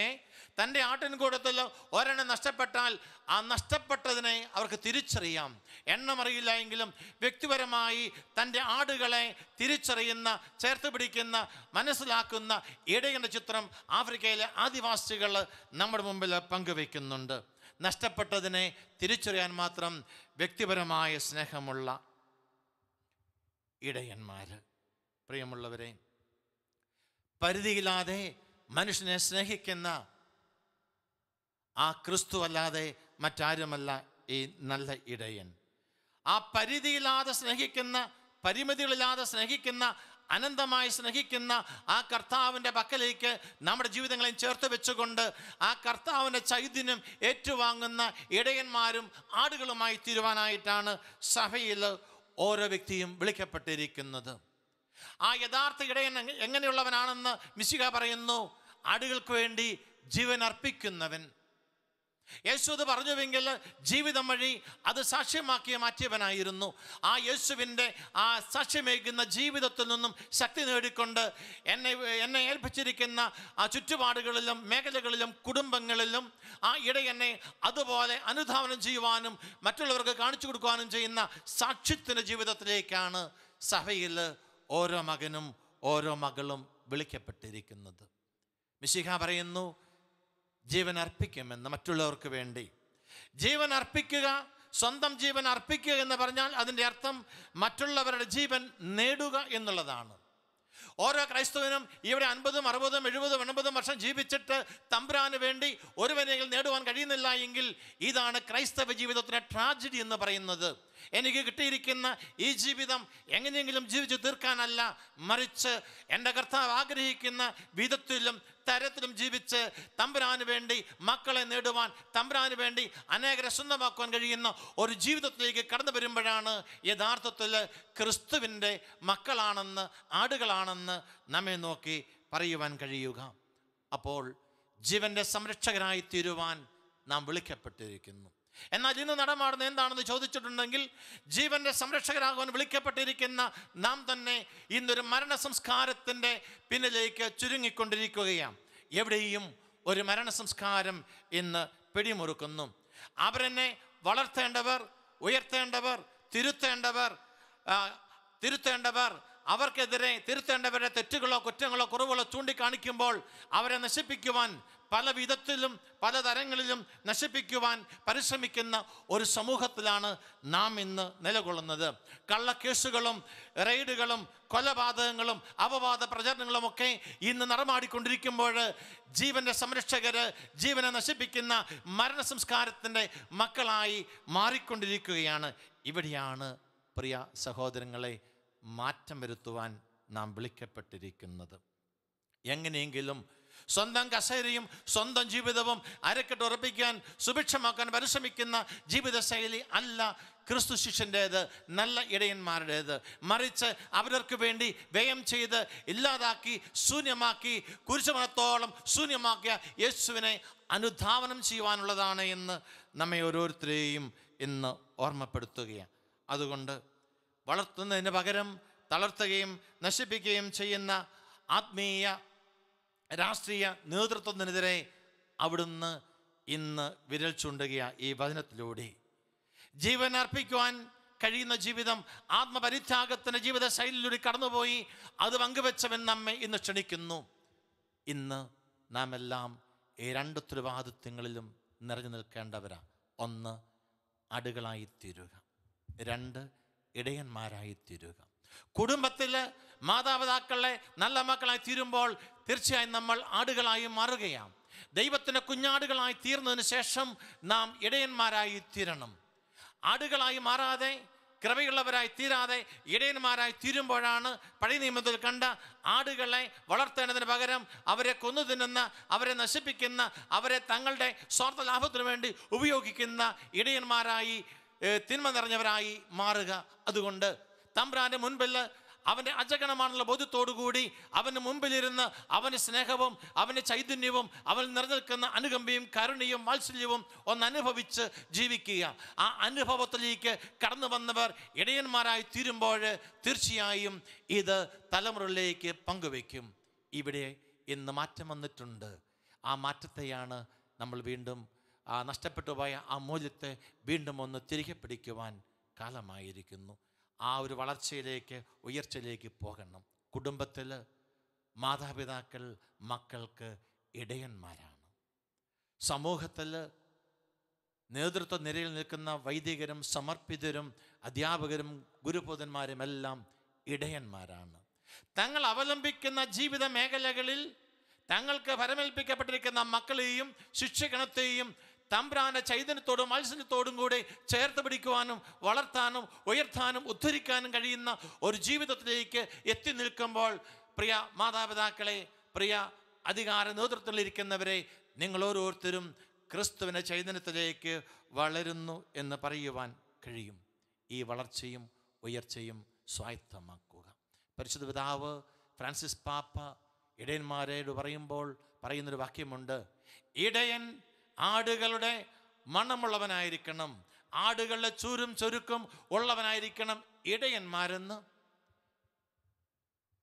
തന്റെ ആട്ടിൻകൂടത്തിൽ ഒരെണ്ണം നഷ്ടപ്പെട്ടാൽ ആ നഷ്ടപ്പെട്ടതിനെ അവർക്ക് തിരിച്ചറിയാം. എണ്ണമറിയില്ല എങ്കിലും വ്യക്തിപരമായി തന്റെ ആടുകളെ തിരിച്ചറിയുന്ന ചേർത്ത് പിടിക്കുന്ന മനസ്സിലാക്കുന്ന ഇടയുടെ ചിത്രം ആഫ്രിക്കയിലെ ആദിവാസികൾ നമ്മുടെ മുമ്പിൽ പങ്കുവയ്ക്കുന്നുണ്ട്. നഷ്ടപ്പെട്ടതിനെ തിരിച്ചറിയാൻ മാത്രം വ്യക്തിപരമായ സ്നേഹമുള്ള ഇടയന്മാർ പ്രിയമുള്ളവരെ പരിധിയില്ലാതെ മനുഷ്യനെ സ്നേഹിക്കുന്ന ആ ക്രിസ്തു അല്ലാതെ മറ്റാരുമല്ല ഈ നല്ല ഇടയൻ. ആ പരിധിയില്ലാതെ സ്നേഹിക്കുന്ന പരിമിതികളില്ലാതെ സ്നേഹിക്കുന്ന അനന്തമായി സ്നേഹിക്കുന്ന ആ കർത്താവിന്റെ പക്കലേക്ക് നമ്മുടെ ജീവിതങ്ങളെയും ചേർത്ത് വെച്ചുകൊണ്ട് ആ കർത്താവിന്റെ ചൈതന്യം ഏറ്റുവാങ്ങുന്ന ഇടയന്മാരും ആടുകളുമായി തീരുവാനായിട്ടാണ് സഭയിൽ ഓരോ വ്യക്തിയും വിളിക്കപ്പെട്ടിരിക്കുന്നത്. ആ യഥാർത്ഥ ഇടയൻ എങ്ങ- എങ്ങനെയുള്ളവനാണെന്ന് മിശിക പറയുന്നു ആടുകൾക്ക് വേണ്ടി ജീവൻ അർപ്പിക്കുന്നവൻ യേശു അത് പറഞ്ഞുവെങ്കിൽ ജീവിതം വഴി അത് സാക്ഷ്യമാക്കി മാറ്റിയവനായിരുന്നു. ആ യേശുവിന്റെ ആ സാക്ഷ്യമേകുന്ന ജീവിതത്തിൽ നിന്നും ശക്തി നേടിക്കൊണ്ട് എന്നെ എന്നെ ഏൽപ്പിച്ചിരിക്കുന്ന ആ ചുറ്റുപാടുകളിലും മേഖലകളിലും കുടുംബങ്ങളിലും ആ ഇടയെന്നെ അതുപോലെ അനുധാവനം ചെയ്യുവാനും മറ്റുള്ളവർക്ക് കാണിച്ചു കൊടുക്കുവാനും ചെയ്യുന്ന സാക്ഷ്യത്തിന്റെ ജീവിതത്തിലേക്കാണ് സഭയിൽ ഓരോ മകനും ഓരോ മകളും വിളിക്കപ്പെട്ടിരിക്കുന്നത്. മിശിഹ പറയുന്നു ജീവൻ അർപ്പിക്കുമെന്ന് മറ്റുള്ളവർക്ക് വേണ്ടി. ജീവൻ അർപ്പിക്കുക സ്വന്തം ജീവൻ അർപ്പിക്കുക എന്ന് പറഞ്ഞാൽ അതിന്റെ അർത്ഥം മറ്റുള്ളവരുടെ ജീവൻ നേടുക എന്നുള്ളതാണ്. ഓരോ ക്രൈസ്തവനും ഇവിടെ അൻപതും അറുപതും എഴുപതും എൺപതും വർഷം ജീവിച്ചിട്ട് തമ്പുരാന് വേണ്ടി ഒരുവനെങ്കിൽ നേടുവാൻ കഴിയുന്നില്ല എങ്കിൽ ഇതാണ് ക്രൈസ്തവ ജീവിതത്തിലെ ട്രാജഡി എന്ന് പറയുന്നത്. എനിക്ക് കിട്ടിയിരിക്കുന്ന ഈ ജീവിതം എങ്ങനെയെങ്കിലും ജീവിച്ചു തീർക്കാനല്ല മറിച്ച് എന്റെ കർത്താവ് ആഗ്രഹിക്കുന്ന വിധത്തിലും തരത്തിലും ജീവിച്ച് തമ്പുരാന് വേണ്ടി മക്കളെ നേടുവാൻ തമ്പുരാന് വേണ്ടി അനേകരെ സ്വന്തമാക്കുവാൻ കഴിയുന്ന ഒരു ജീവിതത്തിലേക്ക് കടന്നു വരുമ്പോഴാണ് യഥാർത്ഥത്തിൽ ക്രിസ്തുവിന്റെ മക്കളാണെന്ന് ആടുകളാണെന്ന് നമ്മെ നോക്കി പറയുവാൻ കഴിയുക. അപ്പോൾ ജീവന്റെ സംരക്ഷകരായി തീരുവാൻ നാം വിളിക്കപ്പെട്ടിരിക്കുന്നു. എന്നാൽ ഇന്ന് നടമാടുന്ന എന്താണെന്ന് ചോദിച്ചിട്ടുണ്ടെങ്കിൽ ജീവന്റെ സംരക്ഷകരാകുവാൻ വിളിക്കപ്പെട്ടിരിക്കുന്ന നാം തന്നെ ഇന്നൊരു മരണ സംസ്കാരത്തിന്റെ പിന്നിലേക്ക് ചുരുങ്ങിക്കൊണ്ടിരിക്കുകയാണ്. എവിടെയും ഒരു മരണ സംസ്കാരം ഇന്ന് പിടിമുറുക്കുന്നു. അവരെന്നെ വളർത്തേണ്ടവർ ഉയർത്തേണ്ടവർ തിരുത്തേണ്ടവർ തിരുത്തേണ്ടവർ അവർക്കെതിരെ തിരുത്തേണ്ടവരുടെ തെറ്റുകളോ കുറ്റങ്ങളോ കുറവുകളോ ചൂണ്ടിക്കാണിക്കുമ്പോൾ അവരെ നശിപ്പിക്കുവാൻ പല വിധത്തിലും പല തരങ്ങളിലും നശിപ്പിക്കുവാൻ പരിശ്രമിക്കുന്ന ഒരു സമൂഹത്തിലാണ് നാം ഇന്ന് നിലകൊള്ളുന്നത്. കള്ളക്കേസുകളും റെയ്ഡുകളും കൊലപാതകങ്ങളും അപവാദ പ്രചരണങ്ങളും ഒക്കെ ഇന്ന് നടമാടിക്കൊണ്ടിരിക്കുമ്പോൾ ജീവന്റെ സംരക്ഷകർ ജീവനെ നശിപ്പിക്കുന്ന മരണ സംസ്കാരത്തിന്റെ മക്കളായി മാറിക്കൊണ്ടിരിക്കുകയാണ്. ഇവിടെയാണ് പ്രിയ സഹോദരങ്ങളെ മാറ്റം വരുത്തുവാൻ നാം വിളിക്കപ്പെട്ടിരിക്കുന്നത്. എങ്ങനെയെങ്കിലും സ്വന്തം കസേരയും സ്വന്തം ജീവിതവും അരക്കെട്ട് ഉറപ്പിക്കാൻ സുഭിക്ഷമാക്കാൻ പരിശ്രമിക്കുന്ന ജീവിതശൈലി അല്ല ക്രിസ്തു ശിഷ്യന്റേത് നല്ല ഇടയന്മാരുടേത്. മറിച്ച് അവർക്ക് വേണ്ടി വ്യയം ചെയ്ത് ഇല്ലാതാക്കി ശൂന്യമാക്കി കുരിശുമണത്തോളം ശൂന്യമാക്കിയ യേശുവിനെ അനുധാവനം ചെയ്യുവാനുള്ളതാണ് എന്ന് നമ്മെ ഓരോരുത്തരെയും ഇന്ന് ഓർമ്മപ്പെടുത്തുകയാണ്. അതുകൊണ്ട് വളർത്തുന്നതിന് പകരം തളർത്തുകയും നശിപ്പിക്കുകയും ചെയ്യുന്ന ആത്മീയ രാഷ്ട്രീയ നേതൃത്വത്തിനെതിരെ അവിടുന്ന് ഇന്ന് വിരൽ ചൂണ്ടുകയ ഈ വചനത്തിലൂടെ. ജീവൻ അർപ്പിക്കുവാൻ കഴിയുന്ന ജീവിതം ആത്മപരിത്യാഗത്തിന്റെ ജീവിത ശൈലിയിലൂടെ കടന്നുപോയി അത് പങ്കുവെച്ചവൻ നമ്മെ ഇന്ന് ക്ഷണിക്കുന്നു. ഇന്ന് നാം എല്ലാം ഈ രണ്ട് ഉത്തരവാദിത്വങ്ങളിലും നിറഞ്ഞു നിൽക്കേണ്ടവരാ. ഒന്ന് അടുകളായി തീരുക രണ്ട് ഇടയന്മാരായി തീരുക കുടുംബത്തിൽ മാതാപിതാക്കളെ നല്ല മക്കളായി തീരുമ്പോൾ തീർച്ചയായും നമ്മൾ ആടുകളായി മാറുകയാണ്. ദൈവത്തിന്റെ കുഞ്ഞാടുകളായി തീർന്നതിന് ശേഷം നാം ഇടയന്മാരായി തീരണം. ആടുകളായി മാറാതെ കൃപയുള്ളവരായി തീരാതെ ഇടയന്മാരായി തീരുമ്പോഴാണ് പഴയ നിയമത്തിൽ കണ്ട ആടുകളെ വളർത്തേണ്ടതിന് പകരം അവരെ കൊന്നു തിന്നുന്ന അവരെ നശിപ്പിക്കുന്ന അവരെ തങ്ങളുടെ സ്വാർത്ഥ ലാഭത്തിനു വേണ്ടി ഉപയോഗിക്കുന്ന ഇടയന്മാരായി തിന്മ നിറഞ്ഞവരായി മാറുക. അതുകൊണ്ട് തമ്പ്രാന്റെ മുൻപിൽ അവന്റെ അജഗണമാണെന്നുള്ള ബോധ്യത്തോടുകൂടി അവന് മുമ്പിലിരുന്ന് അവന് സ്നേഹവും അവന്റെ ചൈതന്യവും അവൻ നിലനിൽക്കുന്ന അനുകമ്പയും കരുണയും വാത്സല്യവും ഒന്ന് അനുഭവിച്ച് ജീവിക്കുക. ആ അനുഭവത്തിലേക്ക് കടന്നു വന്നവർ ഇടയന്മാരായി തീരുമ്പോൾ തീർച്ചയായും ഇത് തലമുറയിലേക്ക് പങ്കുവയ്ക്കും. ഇവിടെ ഇന്ന് മാറ്റം വന്നിട്ടുണ്ട്. ആ മാറ്റത്തെയാണ് നമ്മൾ വീണ്ടും ആ നഷ്ടപ്പെട്ടു പോയ ആ മൂല്യത്തെ വീണ്ടും ഒന്ന് തിരികെ പിടിക്കുവാൻ കാലമായിരിക്കുന്നു. ആ ഒരു വളർച്ചയിലേക്ക് ഉയർച്ചയിലേക്ക് പോകണം. കുടുംബത്തിൽ മാതാപിതാക്കൾ മക്കൾക്ക് ഇടയന്മാരാണ്. സമൂഹത്തിൽ നേതൃത്വ നിരയിൽ നിൽക്കുന്ന വൈദികരും സമർപ്പിതരും അധ്യാപകരും ഗുരുപൂതന്മാരും എല്ലാം ഇടയന്മാരാണ്. തങ്ങൾ അവലംബിക്കുന്ന ജീവിത മേഖലകളിൽ തങ്ങൾക്ക് പരമേൽപ്പിക്കപ്പെട്ടിരിക്കുന്ന മക്കളെയും ശിക്ഷഗണത്തെയും തമ്പ്രാന്റെ ചൈതന്യത്തോടും മത്സരത്തോടും കൂടെ ചേർത്ത് പിടിക്കുവാനും വളർത്താനും ഉയർത്താനും ഉദ്ധരിക്കാനും കഴിയുന്ന ഒരു ജീവിതത്തിലേക്ക് എത്തി നിൽക്കുമ്പോൾ പ്രിയ മാതാപിതാക്കളെ പ്രിയ അധികാര നേതൃത്വത്തിലിരിക്കുന്നവരെ നിങ്ങൾ ഓരോരുത്തരും ക്രിസ്തുവിന്റെ ചൈതന്യത്തിലേക്ക് വളരുന്നു എന്ന് പറയുവാൻ കഴിയും. ഈ വളർച്ചയും ഉയർച്ചയും സ്വായത്തമാക്കുക. പരിശുദ്ധ പിതാവ് ഫ്രാൻസിസ് പാപ്പ ഇടയന്മാരോട് പറയുമ്പോൾ പറയുന്നൊരു വാക്യമുണ്ട് ഇടയൻ ആടുകളുടെ മണമുള്ളവനായിരിക്കണം. ആടുകളുടെ ചൂരും ചൊരുക്കും ഉള്ളവനായിരിക്കണം. ഇടയന്മാരെന്ന്.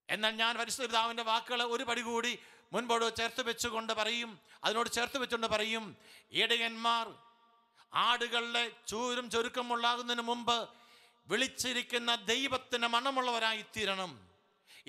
എന്നാൽ ഞാൻ പരിശുദ്ധാവിന്റെ വാക്കുകൾ ഒരു പടി കൂടി മുൻപോട് ചേർത്ത് വെച്ചുകൊണ്ട് പറയും. അതിനോട് ചേർത്ത് വെച്ചുകൊണ്ട് പറയും. ഇടയന്മാർ ആടുകളുടെ ചൂരും ചൊരുക്കമുള്ളാകുന്നതിന് മുമ്പ് വിളിച്ചിരിക്കുന്ന ദൈവത്തിന് മണമുള്ളവരായി തീരണം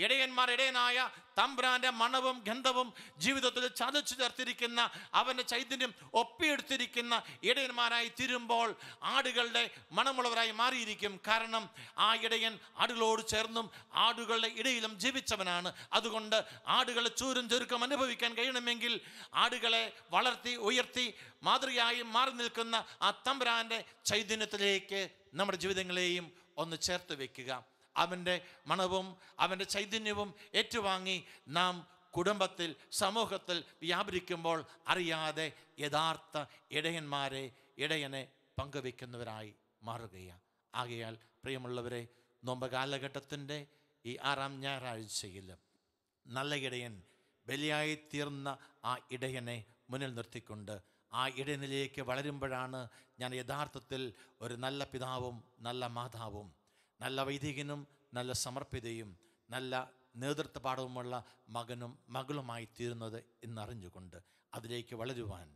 ഇടയന്മാർ ഇടയനായ തമ്പ്രാന്റെ മണവും ഗന്ധവും ജീവിതത്തിൽ ചതച്ചു ചേർത്തിരിക്കുന്ന അവന്റെ ചൈതന്യം ഒപ്പിയെടുത്തിരിക്കുന്ന ഇടയന്മാരായി തീരുമ്പോൾ ആടുകളുടെ മണമുള്ളവരായി മാറിയിരിക്കും. കാരണം ആ ഇടയൻ ആടുകളോട് ചേർന്നും ആടുകളുടെ ഇടയിലും ജീവിച്ചവനാണ്. അതുകൊണ്ട് ആടുകളെ ചൂരും ചുരുക്കം അനുഭവിക്കാൻ കഴിയണമെങ്കിൽ ആടുകളെ വളർത്തി ഉയർത്തി മാതൃകയായി മാറി നിൽക്കുന്ന ആ തമ്പ്രാന്റെ ചൈതന്യത്തിലേക്ക് നമ്മുടെ ജീവിതങ്ങളെയും ഒന്ന് ചേർത്ത് വെക്കുക. അവന്റെ മണവും അവന്റെ ചൈതന്യവും ഏറ്റുവാങ്ങി നാം കുടുംബത്തിൽ സമൂഹത്തിൽ വ്യാപരിക്കുമ്പോൾ അറിയാതെ യഥാർത്ഥ ഇടയന്മാരെ ഇടയനെ പങ്കുവെക്കുന്നവരായി മാറുകയാണ്. ആകയാൽ പ്രിയമുള്ളവരെ നോമ്പ് കാലഘട്ടത്തിന്റെ ഈ ആറാം ഞായറാഴ്ചയിൽ നല്ല ഇടയൻ ബലിയായി തീർന്ന ആ ഇടയനെ മുന്നിൽ നിർത്തിക്കൊണ്ട് ആ ഇടയനിലേക്ക് വളരുമ്പോഴാണ് ഞാൻ യഥാർത്ഥത്തിൽ ഒരു നല്ല പിതാവും നല്ല മാതാവും നല്ല വൈദികനും നല്ല സമർപ്പിതയും നല്ല നേതൃത്വപാഠവുമുള്ള മകനും മകളുമായി തീരുന്നത് എന്നറിഞ്ഞുകൊണ്ട് അതിലേക്ക് വളരുവാൻ.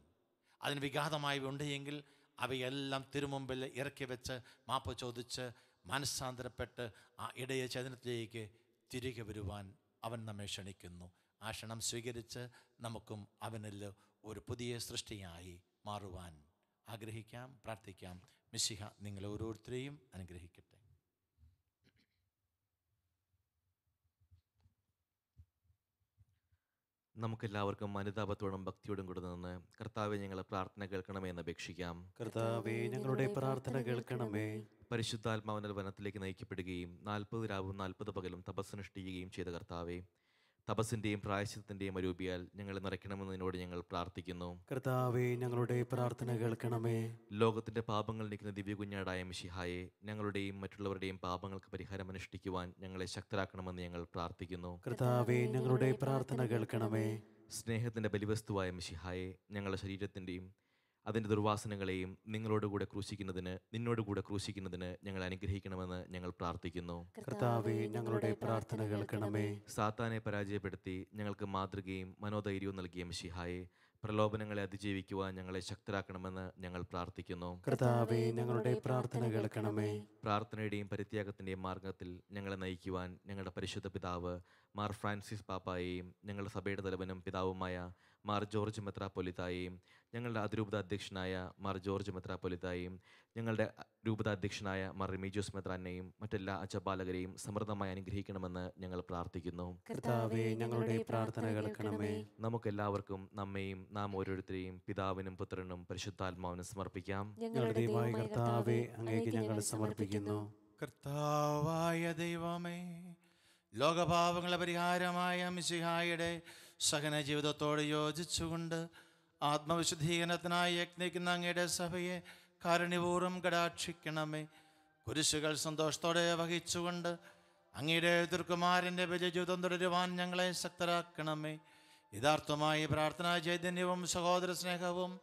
അതിന് വിഘാതമായി ഉണ്ടെങ്കിൽ അവയെല്ലാം തിരുമുമ്പിൽ ഇറക്കി വെച്ച് മാപ്പ് ചോദിച്ച് മനസ്സാന്തരപ്പെട്ട് ആ ഇടയ ചതനത്തിലേക്ക് തിരികെ വരുവാൻ അവൻ നമ്മെ ക്ഷണിക്കുന്നു. ആ ക്ഷണം സ്വീകരിച്ച് നമുക്കും അവനിൽ ഒരു പുതിയ സൃഷ്ടിയായി മാറുവാൻ ആഗ്രഹിക്കാം പ്രാർത്ഥിക്കാം. മിശിഹ നിങ്ങളെ ഓരോരുത്തരെയും അനുഗ്രഹിക്കട്ടെ.
നമുക്കെല്ലാവർക്കും അനുതാപത്തോടും ഭക്തിയോടും കൂടെ നിന്ന് കർത്താവെ ഞങ്ങളെ പ്രാർത്ഥന കേൾക്കണമേ എന്ന് അപേക്ഷിക്കാം.
കർത്താവേ ഞങ്ങളുടെ പ്രാർത്ഥന കേൾക്കണമേ.
പരിശുദ്ധാത്മാവിനാൽ വനത്തിലേക്ക് നയിക്കപ്പെടുകയും നാൽപ്പത് രാവും നാൽപ്പത് പകലും തപസ്സനുഷ്ഠിക്കുകയും ചെയ്ത കർത്താവെ തപസ്സിന്റെയും പ്രായശ്ചിത്തത്തിന്റെയും അരൂപിയാൽ ഞങ്ങളെ നിറയ്ക്കണമെന്നതിനോട് ഞങ്ങൾ പ്രാർത്ഥിക്കുന്നു.
കർത്താവേ ഞങ്ങളുടെ പ്രാർത്ഥന കേൾക്കണമേ.
ലോകത്തിന്റെ പാപങ്ങൾ നിൽക്കുന്ന ദിവ്യകുഞ്ഞാടായ മിഷിഹായെ ഞങ്ങളുടെയും മറ്റുള്ളവരുടെയും പാപങ്ങൾക്ക് പരിഹാരം അനുഷ്ഠിക്കുവാൻ ഞങ്ങളെ ശക്തരാക്കണമെന്ന് ഞങ്ങൾ പ്രാർത്ഥിക്കുന്നു.
കർത്താവേ ഞങ്ങളുടെ പ്രാർത്ഥന കേൾക്കണമേ.
സ്നേഹത്തിന്റെ ബലിവസ്തുവായ മിഷിഹായെ ഞങ്ങളുടെ ശരീരത്തിന്റെയും അതിന്റെ ദുർവാസനകളെയും നിങ്ങളോടുകൂടെ ക്രൂശിക്കുന്നതിന് നിന്നോട് കൂടെ ക്രൂശിക്കുന്നതിന് ഞങ്ങൾ അനുഗ്രഹിക്കണമെന്ന് ഞങ്ങൾ പ്രാർത്ഥിക്കുന്നു.
കർത്താവേ ഞങ്ങളുടെ പ്രാർത്ഥന കേൾക്കണമേ.
സാത്താനെ പരാജയപ്പെടുത്തി ഞങ്ങൾക്ക് മാതൃകയും മനോധൈര്യവും നൽകിയ മിഷിഹായെ പ്രലോഭനങ്ങളെ അതിജീവിക്കുവാൻ ഞങ്ങളെ ശക്തരാക്കണമെന്ന് ഞങ്ങൾ പ്രാർത്ഥിക്കുന്നു.
കർത്താവേ ഞങ്ങളുടെ പ്രാർത്ഥന കേൾക്കണമേ.
പ്രാർത്ഥനയുടെയും പരിത്യാഗത്തിന്റെയും മാർഗത്തിൽ ഞങ്ങളെ നയിക്കുവാൻ ഞങ്ങളുടെ പരിശുദ്ധ പിതാവ് മാർ ഫ്രാൻസിസ് പാപ്പായെയും ഞങ്ങളുടെ സഭയുടെ തലവനും പിതാവുമായ മാർ ജോർജ് മെത്രാപ്പൊലിത്തായെയും ഞങ്ങളുടെ അതിരൂപത അധ്യക്ഷനായ മാർ ജോർജ് മെത്രാപ്പൊലിത്തായെയും ഞങ്ങളുടെ രൂപത അധ്യക്ഷനായ മാർ റിമീജോസ് മെത്രാനെയും മറ്റെല്ലാ അച്ചപാലകരെയും സമൃദ്ധമായി അനുഗ്രഹിക്കണമെന്ന് ഞങ്ങൾ പ്രാർത്ഥിക്കുന്നു.
കർത്താവേ ഞങ്ങളുടെ പ്രാർത്ഥന കേൾക്കണമേ.
നമുക്കെല്ലാവർക്കും നമ്മയും നാം ഓരോരുത്തരെയും പിതാവിനും പുത്രനും പരിശുദ്ധാത്മാവിനും സമർപ്പിക്കാം.
ഞങ്ങളുടെ കർത്താവേ അങ്ങേക്ക് ഞങ്ങൾ സമർപ്പിക്കുന്നു.
കർത്താവായ ദൈവമേ ലോകപാപങ്ങളെ പരിഹാരമായ മിശിഹായുടെ സഹന ജീവിതത്തോട് യോജിച്ചുകൊണ്ട് ആത്മവിശുദ്ധീകരണത്തിനായി യജ്ഞിക്കുന്ന അങ്ങയുടെ സഭയെ കാരുണ്യപൂർവം കടാക്ഷിക്കണമേ. കുരിശുകൾ സന്തോഷത്തോടെ വഹിച്ചുകൊണ്ട് അങ്ങയുടെ ദുർകുമാരന്റെ ബലിജീവിതം തുടരുവാൻ ഞങ്ങളെ ശക്തരാക്കണമേ. യഥാർത്ഥമായി പ്രാർത്ഥനാ ചൈതന്യവും സഹോദര സ്നേഹവും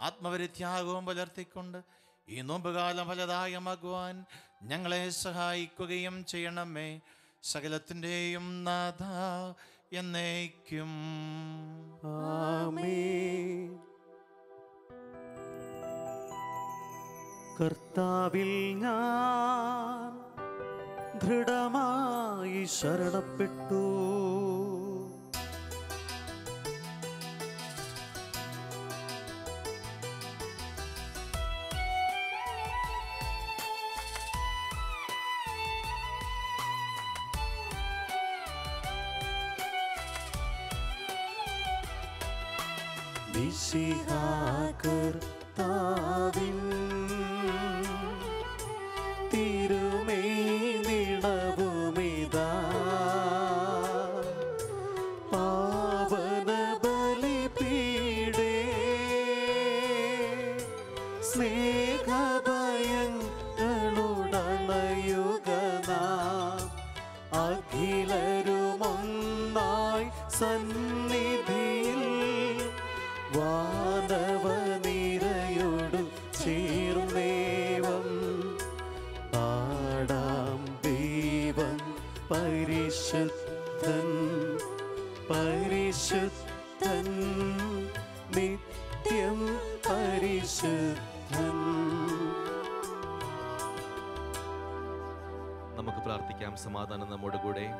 ആത്മപരിത്യാഗവും പുലർത്തിക്കൊണ്ട് ഈ നോമ്പുകാലം ഫലദായമാകുവാൻ ഞങ്ങളെ സഹായിക്കുകയും ചെയ്യണമേ. സകലത്തിന്റെയും നാഥ എന്നേക്കും.
കർത്താവിൽ ഞാൻ ദൃഢമായി ശരണപ്പെട്ടു. കർത്താവിൻ നിത്യം പരിശുദ്ധൻ.
നമുക്ക് പ്രാർത്ഥിക്കാം. സമാധാനം നമ്മോട് കൂടെ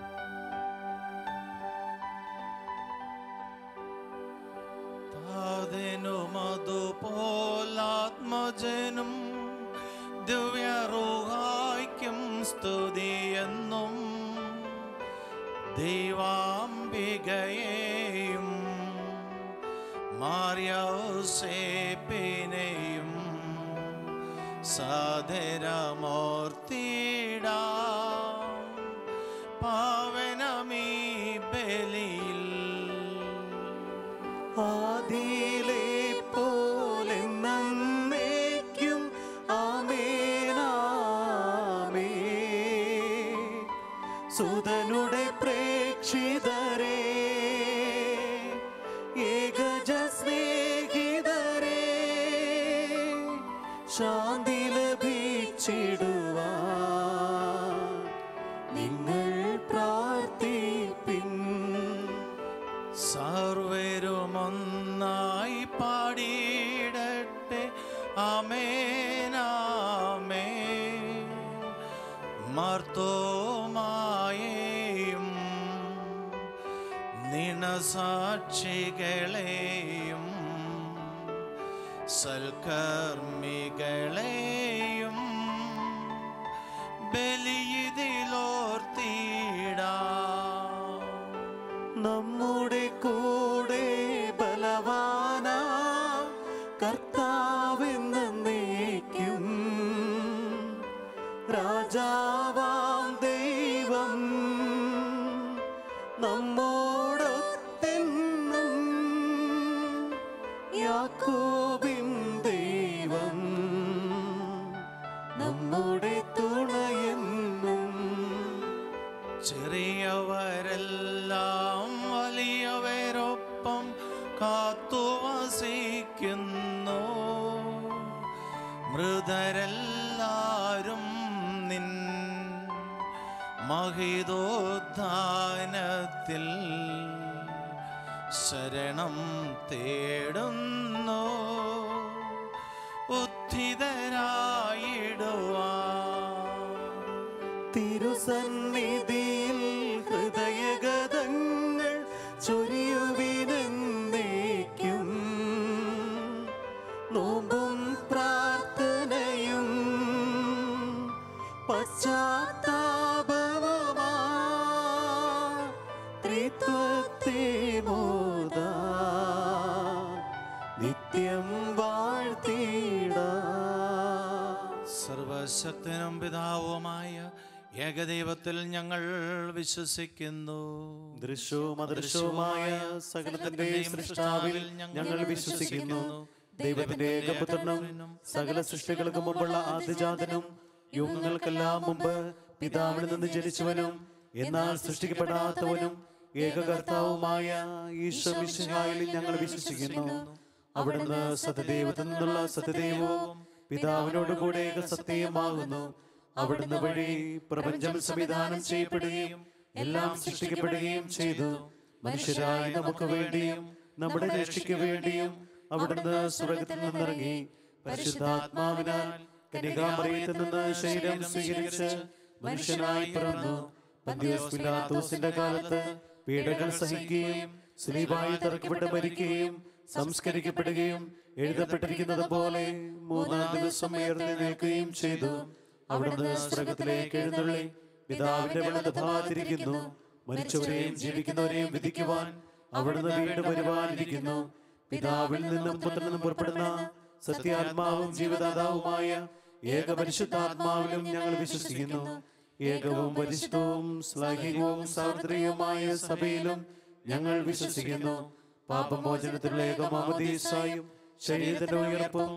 മൃതരെല്ലാരും നിൻ മഹിതോദ്ധാനത്തിൽ ശരണം തേടുന്നു. ഉദ്ധിതരായിടുവാ
തിരുസന്നിധിയിൽ
പിതാവുമായ ഏകദൈവത്തിൽ ഞങ്ങൾ വിശ്വസിക്കുന്നു.
ദൃശ്യവും അദൃശ്യവുമായ സകലത്തിന്റെ സൃഷ്ടാവിൽ ഞങ്ങൾ വിശ്വസിക്കുന്നു. ദൈവത്തിന്റെ ഏകപുത്രനും സകല സൃഷ്ടികൾക്ക് മുമ്പുള്ള ആദ്യജാതനും യുഗങ്ങൾക്കെല്ലാം മുമ്പ് പിതാവിൽ നിന്ന് ജനിച്ചവനും എന്നാൽ സൃഷ്ടിക്കപ്പെടാത്തവനും ഏകകർത്താവുമായ ഈശ്വമിശിഹായിൽ ഞങ്ങൾ വിശ്വസിക്കുന്നു. അവിടുന്ന് സത്യദൈവത്തിൽ നിന്നുള്ള സത്യദൈവവും പിതാവിനോടുകൂടെ ഏക സത്യമാകുന്നു അവിടുന്ന് വഴി പ്രപഞ്ചം സംവിധാനം ചെയ്യപ്പെടുകയും എല്ലാം സൃഷ്ടിക്കപ്പെടുകയും ചെയ്തു. മനുഷ്യരായി നമുക്ക് വേണ്ടിയും നമ്മുടെ രക്ഷയ്ക്ക് വേണ്ടിയും അവിടുന്ന് സ്വർഗത്തിൽ നിന്നിറങ്ങി. പരിശുദ്ധാത്മാവിനാൽ നിന്ന് ശരീരം സ്വീകരിച്ച് മനുഷ്യനായി പിറന്നു. പന്തിയോസ്പിലാത്തോസിന്റെ കാലത്ത് പീഡകൾ സഹിക്കുകയും സ്ലീബായി തറക്കപ്പെട്ട് മരിക്കുകയും സംസ്കരിക്കപ്പെടുകയും എഴുതപ്പെട്ടിരിക്കുന്നത് പോലെ മൂന്നാം ദിവസം ഉയർന്നേൽക്കുകയും ചെയ്തു. അവിടുന്ന് സ്വർഗത്തിലേക്ക് എഴുന്നള്ളി. പിതാവിന്റെ വലതുഭാഗത്തിരിക്കുന്നു. മരിച്ചവരെയും ജീവിക്കുന്നവരെയും വിധിക്കുവാൻ അവിടുന്ന് വീണ്ടും വരുവാനിരിക്കുന്നു. പിതാവിൽ നിന്നും പുത്രനിൽ പുറപ്പെടുന്ന സത്യാത്മാവും ജീവദാതാവുമായ ഏക പരിശുദ്ധാത്മാവിലും ഞങ്ങൾ വിശ്വസിക്കുന്നു. ഏകവും പരിശുദ്ധവും ശ്ലാഘികവും സാർദ്രികവുമായ സഭയിലും ഞങ്ങൾ വിശ്വസിക്കുന്നു. പാപമോചനത്തിലുള്ള ഏകമാമതീസായും ശരീരത്തിന്റെ ഉയർപ്പും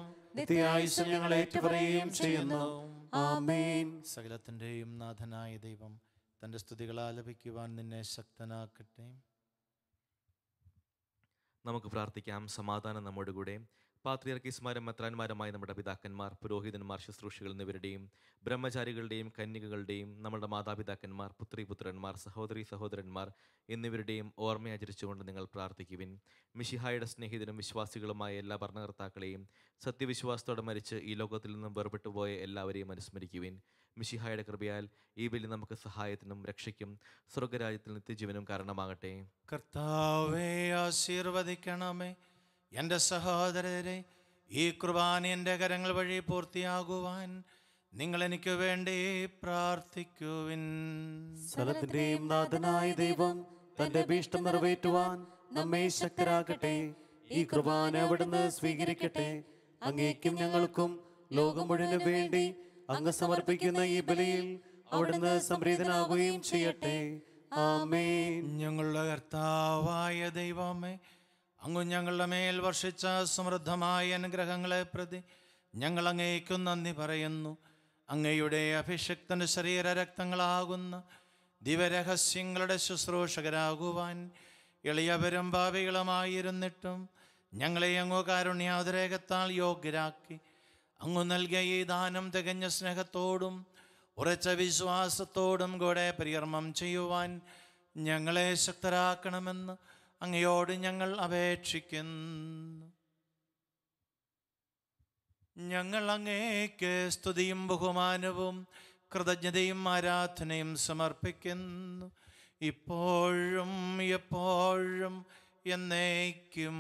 ഞങ്ങൾ ഏറ്റുപറയുകയും ചെയ്യുന്നു. ആമേൻ.
സകലത്തിന്റെയും നാഥനായ ദൈവം തന്റെ സ്തുതികൾ ആലപിക്കുവാൻ നിന്നെ ശക്തനാക്കട്ടെ.
നമുക്ക് പ്രാർത്ഥിക്കാം. സമാധാനം നമ്മോട് കൂടെ പാത്രിയർക്കീസ്മാരും മെത്രാന്മാരുമായ നമ്മുടെ പിതാക്കന്മാർ പുരോഹിതന്മാർ ശുശ്രൂഷകൾ എന്നിവരുടെയും ബ്രഹ്മചാരികളുടെയും കന്യകകളുടെയും നമ്മുടെ മാതാപിതാക്കന്മാർ പുത്രിപുത്രന്മാർ സഹോദരി സഹോദരന്മാർ എന്നിവരുടെയും ഓർമ്മയാചരിച്ചുകൊണ്ട് നിങ്ങൾ പ്രാർത്ഥിക്കുവിൻ. മിഷിഹായുടെ സ്നേഹിതരും വിശ്വാസികളുമായ എല്ലാ ഭരണകർത്താക്കളെയും സത്യവിശ്വാസത്തോടെ മരിച്ച് ഈ ലോകത്തിൽ നിന്നും വേർപെട്ടു പോയ എല്ലാവരെയും അനുസ്മരിക്കുവിൻ. മിഷിഹായുടെ കൃപയാൽ ഈ ബലി നമുക്ക് സഹായത്തിനും രക്ഷയ്ക്കും സ്വർഗരാജ്യത്തിൽ നിത്യജീവനും കാരണമാകട്ടെ.
കർത്താവേ ആശീർവദിക്കണമേ. എന്റെ സഹോദരരെ ഈ കുർബാന എന്റെ കരങ്ങൾ വഴി പൂർത്തിയാകുവാൻ നിങ്ങൾ എനിക്ക് വേണ്ടി പ്രാർത്ഥിക്കുവിൻ.
സ്ഥലത്തിന്റെയും നാഥനായ ദൈവം തന്റെ ഭീഷ്ടം നിറവേറ്റുവാൻ നമ്മെ ശക്തരാക്കട്ടെ. ഈ കുർബാന അവിടുന്ന് സ്വീകരിക്കട്ടെ. അങ്ങേക്കും ഞങ്ങൾക്കും ലോകം മുഴുവനും വേണ്ടി അങ്ങ് സമർപ്പിക്കുന്ന ഈ ബലിയിൽ അവിടുന്ന് സംപ്രീതനാവുകയും ചെയ്യട്ടെ. ആമേ
ഞങ്ങളുടെ കർത്താവായ ദൈവമേ അങ്ങ് ഞങ്ങളുടെ മേൽ വർഷിച്ച സമൃദ്ധമായ അനുഗ്രഹങ്ങളെ പ്രതി ഞങ്ങൾ അങ്ങേക്കും നന്ദി പറയുന്നു. അങ്ങയുടെ അഭിഷക്തന്റെ ശരീര രക്തങ്ങളാകുന്ന ദിവരഹസ്യങ്ങളുടെ ശുശ്രൂഷകരാകുവാൻ എളിയവരും ഭാവികളുമായിരുന്നിട്ടും ഞങ്ങളെ അങ്ങോ കാരുണ്യാതിരേകത്താൽ യോഗ്യരാക്കി. അങ്ങു നൽകിയ ഈ ദാനം തികഞ്ഞ സ്നേഹത്തോടും ഉറച്ച വിശ്വാസത്തോടും കൂടെ പരികർമ്മം ചെയ്യുവാൻ ഞങ്ങളെ ശക്തരാക്കണമെന്ന് അങ്ങയോട് ഞങ്ങൾ അപേക്ഷിക്കുന്നു. ഞങ്ങൾ അങ്ങേക്ക് സ്തുതിയും ബഹുമാനവും കൃതജ്ഞതയും ആരാധനയും സമർപ്പിക്കുന്നു. ഇപ്പോഴും എപ്പോഴും എന്നേക്കും.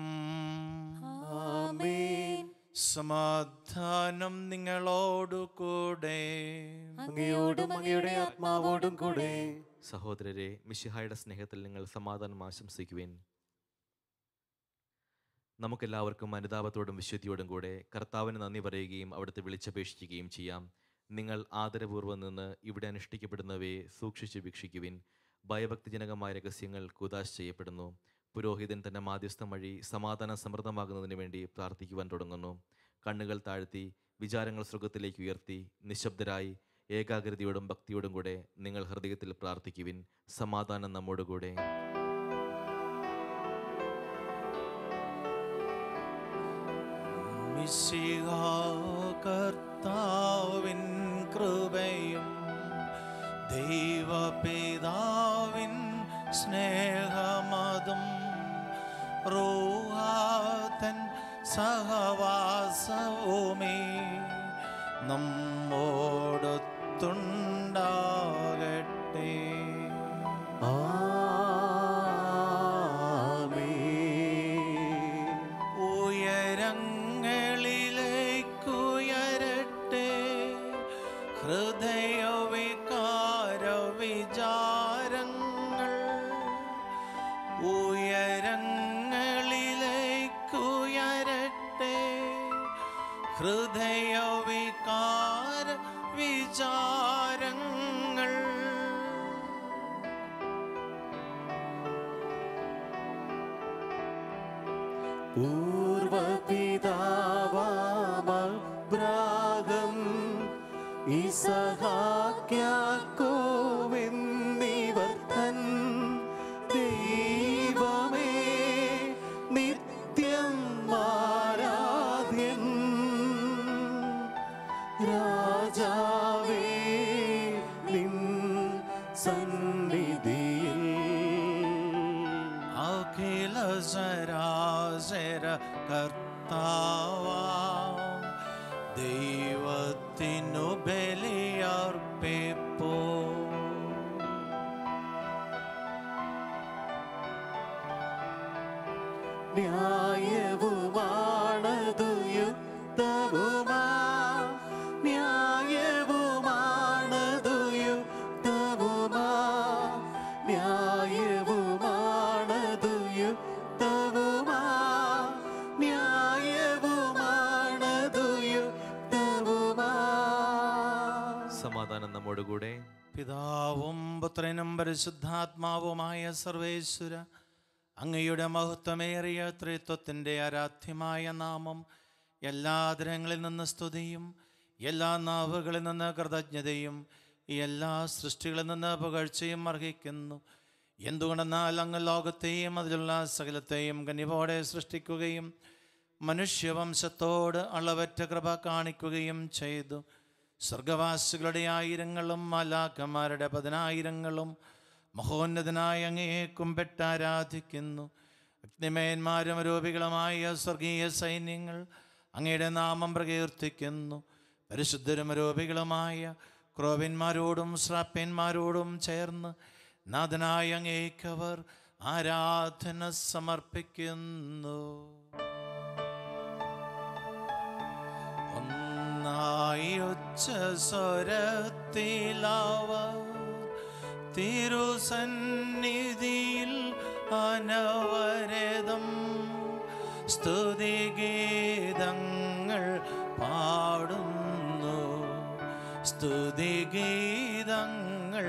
സമാധാനം നിങ്ങളോടു കൂടെ
അങ്ങയോടും അങ്ങയുടെ ആത്മാവോടും കൂടെ.
സഹോദരരെ മിഷിഹായുടെ സ്നേഹത്തിൽ നിങ്ങൾ സമാധാനം ആശംസിക്കുവിൻ. നമുക്കെല്ലാവർക്കും അനുതാപത്തോടും വിശുദ്ധിയോടും കൂടെ കർത്താവിന് നന്ദി പറയുകയും അവിടുത്തെ വിളിച്ചപേക്ഷിക്കുകയും ചെയ്യാം. നിങ്ങൾ ആദരപൂർവം നിന്ന് ഇവിടെ അനുഷ്ഠിക്കപ്പെടുന്നവയെ സൂക്ഷിച്ച് വീക്ഷിക്കുവിൻ. ഭയഭക്തിജനകമായ രഹസ്യങ്ങൾ കുതാശ് ചെയ്യപ്പെടുന്നു. പുരോഹിതൻ തന്റെ മാധ്യസ്ഥം വഴി സമാധാനം സമൃദ്ധമാകുന്നതിന് വേണ്ടി പ്രാർത്ഥിക്കുവാൻ തുടങ്ങുന്നു. കണ്ണുകൾ താഴ്ത്തി വിചാരങ്ങൾ സ്വർഗത്തിലേക്ക് ഉയർത്തി നിശബ്ദരായി ഏകാഗ്രതയോടും ഭക്തിയോടും കൂടെ നിങ്ങൾ ഹൃദയത്തിൽ പ്രാർത്ഥിക്കുവിൻ. സമാധാനം നമ്മോടുകൂടെ.
കർത്താവിൻ കൃപയും ദൈവപിതാവിൻ സ്നേഹമതും റൂഹാതൻ സഹവാസവുമേ നമ്മോടൊത്തുണ്ടാകട്ടെ ബലിയർപ്പിപ്പോ
ന്യായവുമാണതു യുക്തവുമാ
നമ്മോടുകൂടെ
പിതാവും പുത്രനും പരിശുദ്ധാത്മാവുമായ സർവേശ്വര അങ്ങയുടെ മഹത്വമേറിയ ത്രിത്വത്തിന്റെ ആരാധ്യമായ നാമം എല്ലാ ആദരങ്ങളിൽ നിന്ന് സ്തുതിയും എല്ലാ നാവുകളിൽ നിന്ന് കൃതജ്ഞതയും എല്ലാ സൃഷ്ടികളിൽ നിന്ന് പുകഴ്ചയും അർഹിക്കുന്നു. എന്തുകൊണ്ടെന്നാൽ അങ്ങ് ലോകത്തെയും അതിലുള്ള സകലത്തെയും കനിവോടെ സൃഷ്ടിക്കുകയും മനുഷ്യവംശത്തോട് അളവറ്റ കൃപ കാണിക്കുകയും ചെയ്തു. സ്വർഗവാസികളുടെ ആയിരങ്ങളും മാലാക്കന്മാരുടെ പതിനായിരങ്ങളും മഹോന്നതനായ അങ്ങേക്കും കുമ്പിട്ട് ആരാധിക്കുന്നു അഗ്നിമയന്മാരും രൂപികളുമായ സ്വർഗീയ സൈന്യങ്ങൾ അങ്ങയുടെ നാമം പ്രകീർത്തിക്കുന്നു. പരിശുദ്ധരും രൂപികളുമായ ക്രോവിന്മാരോടും ശ്രാപ്യന്മാരോടും ചേർന്ന് നാഥനായ അങ്ങേക്കവർ ആരാധന സമർപ്പിക്കുന്നു. ഒന്നായി ഉച്ച തിരുസന്നിധിയിൽ അനവരതം. സ്തുതിഗീതങ്ങൾ പാടുന്നു. സ്തുതിഗീതങ്ങൾ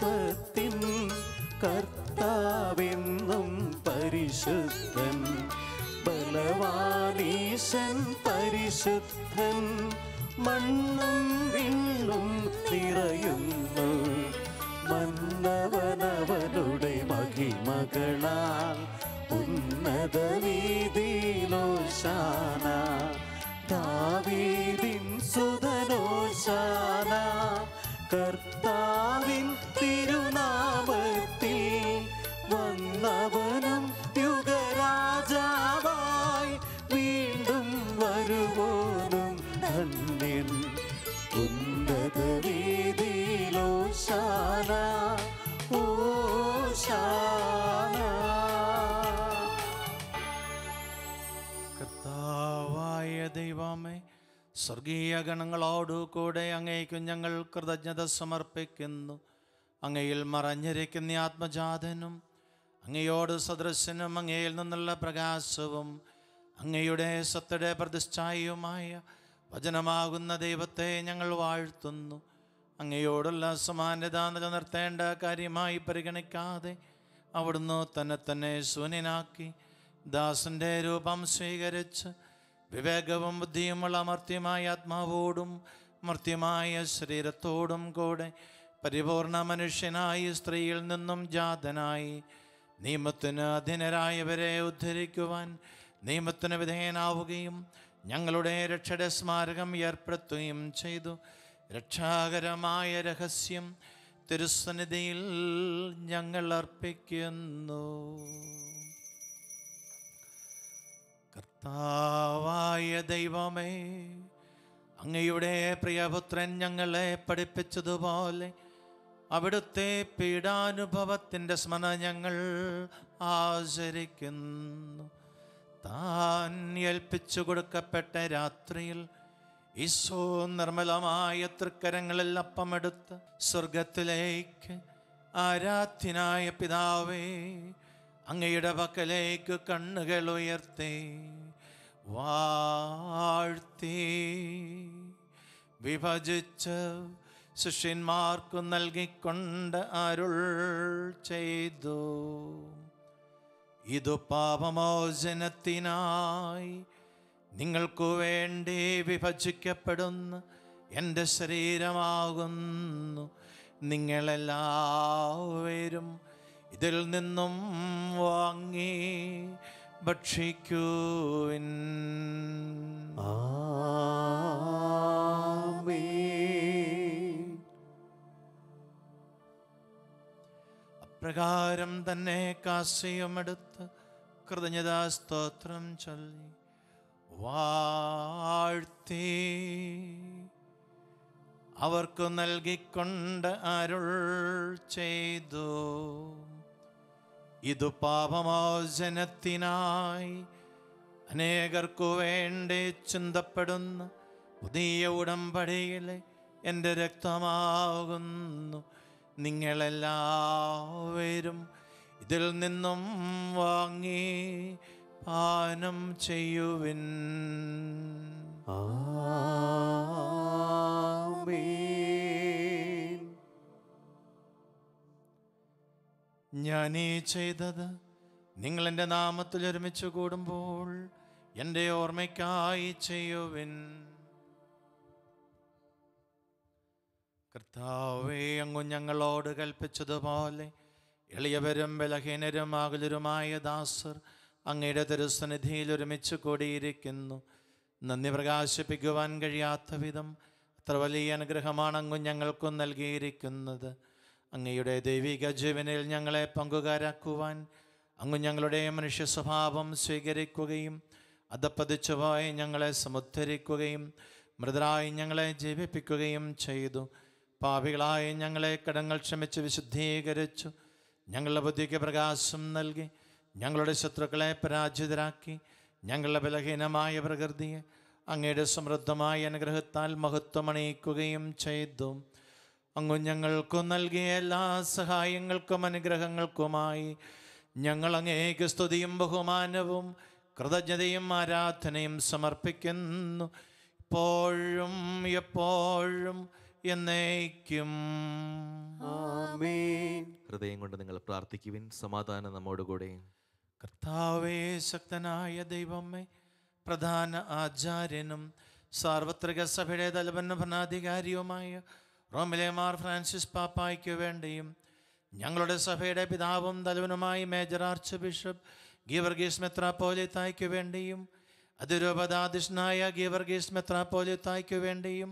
നിത്യമഹത്വത്തിൻ കർത്താവെന്നും പരിശുദ്ധൻ ബലവാനീശൻ പരിശുദ്ധൻ മണ്ണും വിണ്ണും നിറയുന്നു. മന്നവനവനുടെ മഹിമകളാൽ ഉന്നത വീതിയിലോശാന ദാവീദിൻ സുതനോശാന കർത്താവിൻ തിരുനാമത്തിൽ
സ്വർഗീയ ഗണങ്ങളോടു കൂടെ അങ്ങേക്കും ഞങ്ങൾ കൃതജ്ഞത സമർപ്പിക്കുന്നു. അങ്ങയിൽ മറഞ്ഞിരിക്കുന്ന ആത്മജാതനും അങ്ങയോട് സദൃശനും അങ്ങയിൽ നിന്നുള്ള പ്രകാശവും അങ്ങയുടെ സത്തയുടെ പ്രതിഷ്ഠായുമായ വചനമാകുന്ന ദൈവത്തെ ഞങ്ങൾ വാഴ്ത്തുന്നു. അങ്ങയോടുള്ള സമാനത നിലനിർത്തേണ്ട കാര്യമായി പരിഗണിക്കാതെ അവിടുന്ന് തന്നെ തന്നെ ശൂന്യനാക്കി ദാസന്റെ രൂപം സ്വീകരിച്ച് വിവേകവും ബുദ്ധിയുമുള്ള അമർത്യമായ ആത്മാവോടും മർത്യമായ ശരീരത്തോടും കൂടെ പരിപൂർണ മനുഷ്യനായി സ്ത്രീയിൽ നിന്നും ജാതനായി നിയമത്തിന് അധീനരായവരെ ഉദ്ധരിക്കുവാൻ നിയമത്തിന് വിധേയനാവുകയും ഞങ്ങളുടെ രക്ഷയുടെ സ്മാരകം ഏർപ്പെടുത്തുകയും ചെയ്തു. രക്ഷാകരമായ രഹസ്യം തിരുസന്നിധിയിൽ ഞങ്ങൾ അർപ്പിക്കുന്നു. കർത്താവായ ദൈവമേ അങ്ങയുടെ പ്രിയപുത്രൻ ഞങ്ങളെ പഠിപ്പിച്ചതുപോലെ അവിടുത്തെ പീഡാനുഭവത്തിന്റെ സ്മരണ ഞങ്ങൾ ആചരിക്കുന്നു. താൻ ഏൽപ്പിച്ചു കൊടുക്കപ്പെട്ട രാത്രിയിൽ ഈശോ നിർമ്മലമായ തൃക്കരങ്ങളിൽ അപ്പമെടുത്ത് സ്വർഗത്തിലേക്ക് ആരാധ്യനായ പിതാവേ അങ്ങയുടെ പക്കലേക്ക് കണ്ണുകൾ ഉയർത്തി വാഴ്ത്തി. വിഭജിച്ച് ശിഷ്യന്മാർക്കു നൽകിക്കൊണ്ട് അരുൾ ചെയ്തു. ഇതു പാപമോചനത്തിനായി നിങ്ങൾക്കു വേണ്ടി വിഭജിക്കപ്പെടുന്ന. എന്റെ ശരീരമാകുന്നു. നിങ്ങളെല്ലാവരും ഇതിൽ നിന്നും വാങ്ങി ഭക്ഷിക്കുവിൻ. അപ്രകാരം തന്നെ കാശയുമെടുത്ത് കൃതജ്ഞതാ സ്തോത്രം ചൊല്ലി വാഴ്ത്തി. അവർക്ക് നൽകിക്കൊണ്ട് അരുൾ ചെയ്തു. ഇതു പാപമോചനത്തിനായി അനേകർക്കു വേണ്ടി ചിന്തപ്പെടുന്ന പുതിയ ഉടമ്പടിയിലെ എന്റെ രക്തമാകുന്നു. നിങ്ങളെല്ലാവരും ഇതിൽ നിന്നും വാങ്ങി പാനം ചെയ്യുവിൻ.
ആമേൻ.
ഈ ചെയ്തത്. നിങ്ങൾ എന്റെ നാമത്തിൽ ഒരുമിച്ച് കൂടുമ്പോൾ എന്റെ ഓർമ്മയ്ക്കായി ചെയ്യുവിൻ. കർത്താവേ അങ്ങു ഞങ്ങളോട് കൽപ്പിച്ചതുപോലെ എളിയവരും ബലഹീനരും ആകുലരുമായ ദാസർ അങ്ങയുടെ തിരുസന്നിധിയിൽ ഒരുമിച്ച് കൂടിയിരിക്കുന്നു. നന്ദി പ്രകാശിപ്പിക്കുവാൻ കഴിയാത്ത വിധം അത്ര വലിയ അനുഗ്രഹമാണ് അങ്ങ് ഞങ്ങൾക്കും നൽകിയിരിക്കുന്നത്. അങ്ങയുടെ ദൈവിക ജീവനിൽ ഞങ്ങളെ പങ്കുകാരാക്കുവാൻ അങ്ങ് ഞങ്ങളുടെ മനുഷ്യ സ്വഭാവം സ്വീകരിക്കുകയും അതപ്പതിച്ചുപോയി ഞങ്ങളെ സമുദ്ധരിക്കുകയും മൃതരായി ഞങ്ങളെ ജീവിപ്പിക്കുകയും ചെയ്തു. പാപികളായി ഞങ്ങളെ കടങ്ങൾ ക്ഷമിച്ച് വിശുദ്ധീകരിച്ചു. ഞങ്ങളുടെ ബുദ്ധിക്ക് പ്രകാശം നൽകി. ഞങ്ങളുടെ ശത്രുക്കളെ പരാജിതരാക്കി. ഞങ്ങളുടെ ബലഹീനമായ പ്രകൃതിയെ അങ്ങയുടെ സമൃദ്ധമായ അനുഗ്രഹത്താൽ മഹത്വമണിയിക്കുകയും ചെയ്തു. അങ്ങ് ഞങ്ങൾക്കു നൽകിയ എല്ലാ സഹായങ്ങൾക്കും അനുഗ്രഹങ്ങൾക്കുമായി ഞങ്ങൾ അങ്ങേക്ക് സ്തുതിയും ബഹുമാനവും കൃതജ്ഞതയും ആരാധനയും സമർപ്പിക്കുന്നു. ഇപ്പോഴും എപ്പോഴും എന്നേക്കും.
ആമേൻ.
ഹൃദയം കൊണ്ട് നിങ്ങൾ പ്രാർത്ഥിക്കുവിൻ. സമാധാനം നമ്മോടുകൂടെ.
കർത്താവേ ശക്തനായ ദൈവമേ പ്രധാന ആചാര്യനും സാർവത്രിക സഭയുടെ തലവന്ന ഭരണാധികാരിയുമായ റോമിലെ മാർ ഫ്രാൻസിസ് പാപ്പായ്ക്ക് വേണ്ടിയും ഞങ്ങളുടെ സഭയുടെ പിതാവും തലവനുമായി മേജർ ആർച്ച് ബിഷപ്പ് ഗീവർഗീസ് മെത്രാപ്പോലിത്തായ്ക്ക് വേണ്ടിയും അതിരൂപതാധിഷ്ണായ ഗീവർഗീസ് മെത്രാപ്പോലിത്തായ്ക്ക് വേണ്ടിയും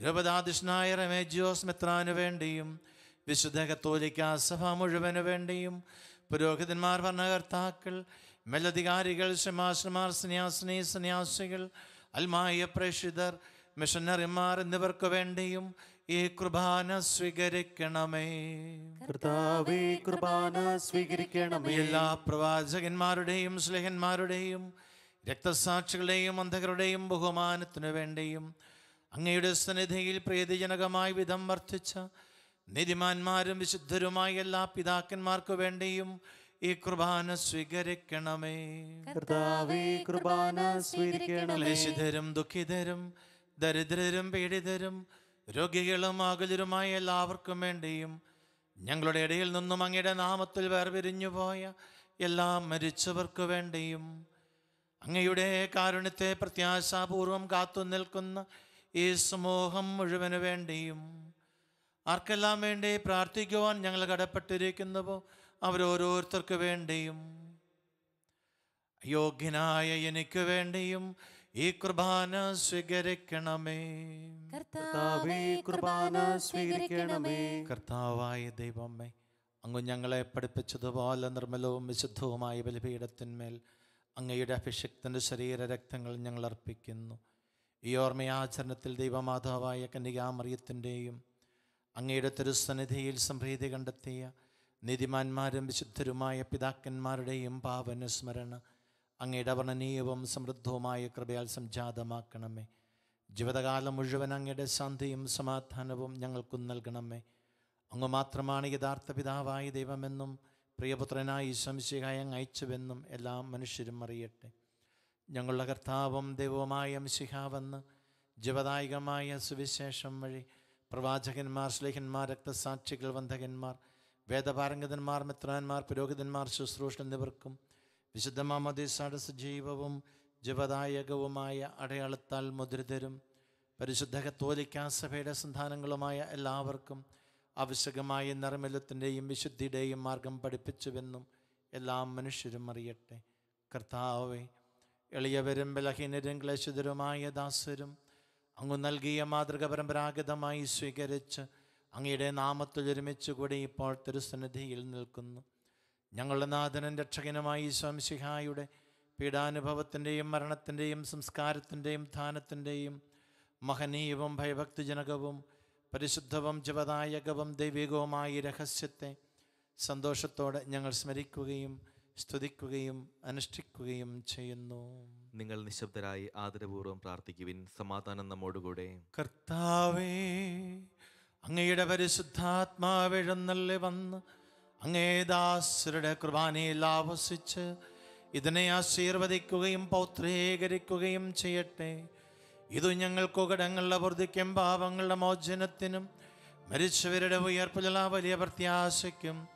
രൂപതാധിഷ്ണായ റമേജിയോസ് മെത്രാന് വേണ്ടിയും വിശുദ്ധ കത്തോലിക്ക സഭ മുഴുവൻ വേണ്ടിയും പുരോഹിതന്മാർ ഭരണകർത്താക്കൾ മേലധികാരികൾ ശ്രമാശ്രമാർ സന്യാസിനി സന്യാസികൾ അൽമായ പ്രേഷിതർ മിഷനറിമാർ എന്നിവർക്ക് വേണ്ടിയും ഈ കുർബാന സ്വീകരിക്കണമേ.
കർത്താവേ കുർബാന സ്വീകരിക്കണമേ.
എല്ലാ പ്രവാചകന്മാരുടെയും സ്ലേഹന്മാരുടെയും രക്തസാക്ഷികളുടെയും അന്ധകരുടെയും ബഹുമാനത്തിനു വേണ്ടിയും അങ്ങയുടെ സന്നിധിയിൽ പ്രീതിജനകമായ വിധം വർദ്ധിച്ച നീതിമാന്മാരും വിശുദ്ധരുമായ എല്ലാ പിതാക്കന്മാർക്കു വേണ്ടിയും ഈ കുർബാന സ്വീകരിക്കണമേ.
കർത്താവേ കുർബാന സ്വീകരിക്കണമേ.
ദുഃഖിതരും ദരിദ്രരും പീഡിതരും രോഗികളും അകലരുമായ എല്ലാവർക്കും വേണ്ടിയും ഞങ്ങളുടെ ഇടയിൽ നിന്നും അങ്ങയുടെ നാമത്തിൽ വേർപിരിഞ്ഞു പോയ എല്ലാ മരിച്ചവർക്ക് വേണ്ടിയും അങ്ങയുടെ കാരുണ്യത്തെ പ്രത്യാശാപൂർവം കാത്തു നിൽക്കുന്ന ഈ സമൂഹം മുഴുവൻ വേണ്ടിയും ആർക്കെല്ലാം വേണ്ടി പ്രാർത്ഥിക്കുവാൻ ഞങ്ങൾ കടപ്പെട്ടിരിക്കുന്നുവോ അവരോരോരുത്തർക്ക് വേണ്ടിയും യോഗ്യനായ എനിക്ക് വേണ്ടിയും ഈ കുർബാന സ്വീകരിക്കണമേ.
കർത്താവേ കുർബാന സ്വീകരിക്കണമേ.
കർത്താവായ ദൈവമേ അങ്ങ് ഞങ്ങളെ പഠിപ്പിച്ചതുപോലെ നിർമ്മലവും വിശുദ്ധവുമായ ബലിപീഠത്തിന്മേൽ അങ്ങയുടെ അഭിഷക്തന്റെ ശരീര രക്തങ്ങൾ ഞങ്ങൾ അർപ്പിക്കുന്നു. ഈ ഓർമ്മയാചരണത്തിൽ ദൈവമാതാവായ കന്യകാമറിയത്തിന്റെയും അങ്ങയുടെ തിരുസന്നിധിയിൽ സംപ്രീതി കണ്ടെത്തിയ നീതിമാന്മാരും വിശുദ്ധരുമായ പിതാക്കന്മാരുടെയും പാവന സ്മരണ അങ്ങയുടെ വർണനീയവും സമൃദ്ധവുമായ കൃപയാൽ സംജാതമാക്കണമേ. ജീവിതകാലം മുഴുവൻ അങ്ങയുടെ ശാന്തിയും സമാധാനവും ഞങ്ങൾക്കും നൽകണമേ. അങ്ങ് മാത്രമാണ് യഥാർത്ഥ പിതാവായ ദൈവമെന്നും പ്രിയപുത്രനായി സംശയായ അയച്ചുവെന്നും എല്ലാ മനുഷ്യരും അറിയട്ടെ. ഞങ്ങളുടെ കർത്താവും ദൈവവുമായ ശിഹാവെന്ന് ജീവദായകമായ സുവിശേഷം വഴി പ്രവാചകന്മാർ സ്ലേഹന്മാർ രക്തസാക്ഷികൾ വന്ധകന്മാർ വേദപാരംഗതന്മാർ മിത്രാന്മാർ പുരോഹിതന്മാർ ശുശ്രൂഷ എന്നിവർക്കും വിശുദ്ധ മാമോദീസയുടെ സജീവവും ജപദായകവുമായ അടയാളത്താൽ മുദ്രിതരും പരിശുദ്ധ കത്തോലിക്കാ സഭയുടെ സന്താനങ്ങളുമായ എല്ലാവർക്കും ആവശ്യകമായ നിർമ്മലത്തിന്റെയും വിശുദ്ധിയുടെയും മാർഗം പഠിപ്പിച്ചുവെന്നും എല്ലാ മനുഷ്യരും അറിയട്ടെ. കർത്താവേ എളിയവരും ബലഹീനരും ക്ലേശിതരുമായ ദാസരും അങ്ങ് നൽകിയ മാതൃക പരമ്പരാഗതമായി സ്വീകരിച്ച് അങ്ങയുടെ നാമത്തിൽ ഒരുമിച്ച് കൂടി ഇപ്പോൾ തിരുസന്നിധിയിൽ നിൽക്കുന്നു. ഞങ്ങളുടെ നാഥനും രക്ഷകനുമായി സ്വാംശിഹായുടെ പീഡാനുഭവത്തിന്റെയും മരണത്തിന്റെയും സംസ്കാരത്തിന്റെയും ധാനത്തിന്റെയും മഹനീയവും ഭയഭക്തിജനകവും പരിശുദ്ധവും ജപദായകവും ദൈവികവുമായ രഹസ്യത്തെ സന്തോഷത്തോടെ ഞങ്ങൾ സ്മരിക്കുകയും സ്തുതിക്കുകയും അനുഷ്ഠിക്കുകയും ചെയ്യുന്നു.
നിങ്ങൾ നിശബ്ദരായി ആദരപൂർവം പ്രാർത്ഥിക്കുവിൻ. സമാധാനം നമ്മോടുകൂടെ.
കർത്താവേ അങ്ങയുടെ പരിശുദ്ധാത്മാവെഴുന്നള്ളി വന്ന് അങ്ങേ ദാസരുടെ കുർബാനയിൽ ആവസിച്ച് ഇതിനെ ആശീർവദിക്കുകയും പൗത്രീകരിക്കുകയും ചെയ്യട്ടെ. ഇതു ഞങ്ങൾക്ക് കടങ്ങളുടെ വർദ്ധിക്കും പാപങ്ങളുടെ മോചനത്തിനും മരിച്ചവരുടെ ഉയർപ്പിലുള്ള വലിയ പ്രത്യാശയ്ക്കും.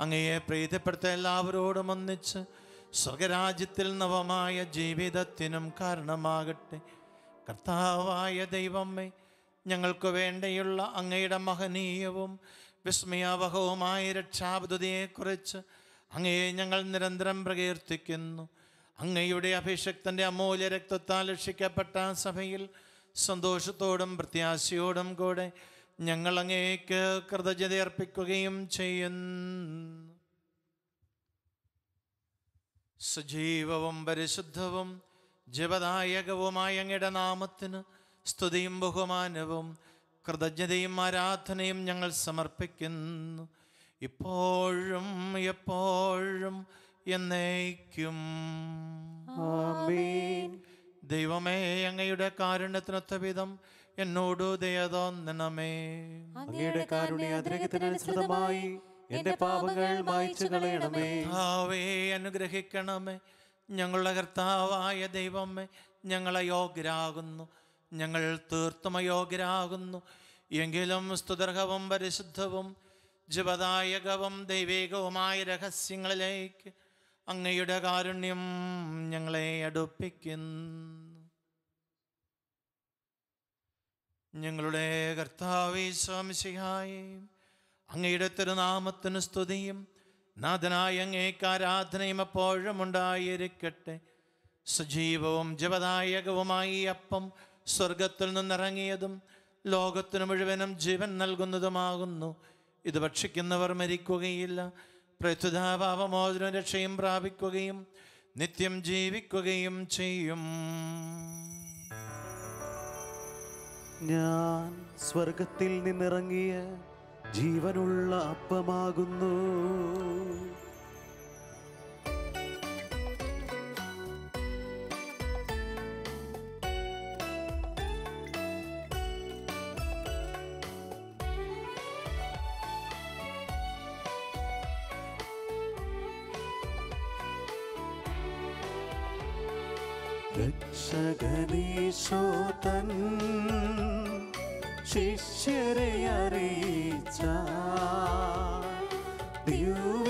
അങ്ങയെ പ്രീതിപ്പെടുത്ത എല്ലാവരോടും ഒന്നിച്ച് സ്വർഗരാജ്യത്തിൽ നവമായ ജീവിതത്തിനും കാരണമാകട്ടെ. കർത്താവായ ദൈവമ്മേ ഞങ്ങൾക്ക് വേണ്ടിയുള്ള അങ്ങയുടെ മഹനീയവും വിസ്മയാവഹവുമായ രക്ഷാപദ്ധതിയെക്കുറിച്ച് അങ്ങയെ ഞങ്ങൾ നിരന്തരം പ്രകീർത്തിക്കുന്നു. അങ്ങയുടെ അഭിഷക്തന്റെ അമൂല്യ രക്തത്താൽ രക്ഷിക്കപ്പെട്ട സഭയിൽ സന്തോഷത്തോടും പ്രത്യാശയോടും കൂടെ ഞങ്ങൾ അങ്ങേക്ക് കൃതജ്ഞത അർപ്പിക്കുകയും ചെയ്യുന്നു. സജീവവും പരിശുദ്ധവും ജപദായകവുമായ അങ്ങയുടെ നാമത്തിന് സ്തുതിയും ബഹുമാനവും കൃതജ്ഞതയും ആരാധനയും ഞങ്ങൾ സമർപ്പിക്കുന്നു. ഇപ്പോഴും എപ്പോഴും എന്നേക്കും. ദൈവമേ അങ്ങയുടെ കാരുണ്യത്തിനൊത്ത വിധം എന്നോട് ദയതോന്നണമേ
അങ്ങയുടെ കാരുണ്യാതിരകത്തിനനുസൃതമായി എന്റെ പാപങ്ങൾ മായിച്ചു കളയണമേ.
ഭാവേ അനുഗ്രഹിക്കണമേ. ഞങ്ങളുടെ കർത്താവായ ദൈവമേ ഞങ്ങളെ യോഗ്യരാകുന്നു. ഞങ്ങൾ തീർത്തും അയോഗ്യരാകുന്നു എങ്കിലും സ്തുതർഹവും പരിശുദ്ധവും ജപദായകവും ദൈവികവുമായ രഹസ്യങ്ങളിലേക്ക് അങ്ങയുടെ കാരുണ്യം ഞങ്ങളെ അടുപ്പിക്കുന്നു. ഞങ്ങളുടെ കർത്താവേ അങ്ങയുടെ തിരുനാമത്തിന് സ്തുതിയും നാഥനായ അങ്ങേക്ക് ആരാധനയും എപ്പോഴും ഉണ്ടായിരിക്കട്ടെ. സജീവവും ജപദായകവുമായി അപ്പം സ്വർഗത്തിൽ നിന്നിറങ്ങിയതും ലോകത്തിന് മുഴുവനും ജീവൻ നൽകുന്നതുമാകുന്നു. ഇത് ഭക്ഷിക്കുന്നവർ മരിക്കുകയില്ല. പ്രത്യുതാഭാവമോചന രക്ഷയും പ്രാപിക്കുകയും നിത്യം ജീവിക്കുകയും ചെയ്യും.
ഞാൻ സ്വർഗത്തിൽ നിന്നിറങ്ങിയ ജീവനുള്ള അപ്പമാകുന്നു. രക്ഷകനീശോതൻ ശിഷ്യരെ അറിയിച്ച ദിവ്യരഹസ്യമിതാ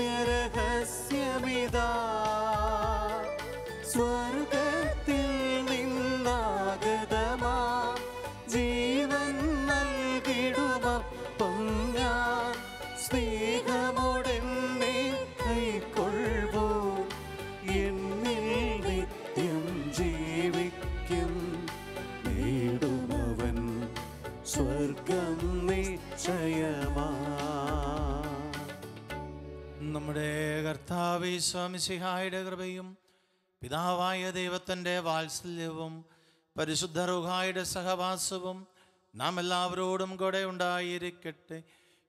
കർത്താവി സ്വാമിസിഹായുടെ കൃപയും പിതാവായ ദൈവത്തിന്റെ വാത്സല്യവും പരിശുദ്ധ റുഹായുടെ സഹവാസവും നാം എല്ലാവരോടും കൂടെ ഉണ്ടായിരിക്കട്ടെ.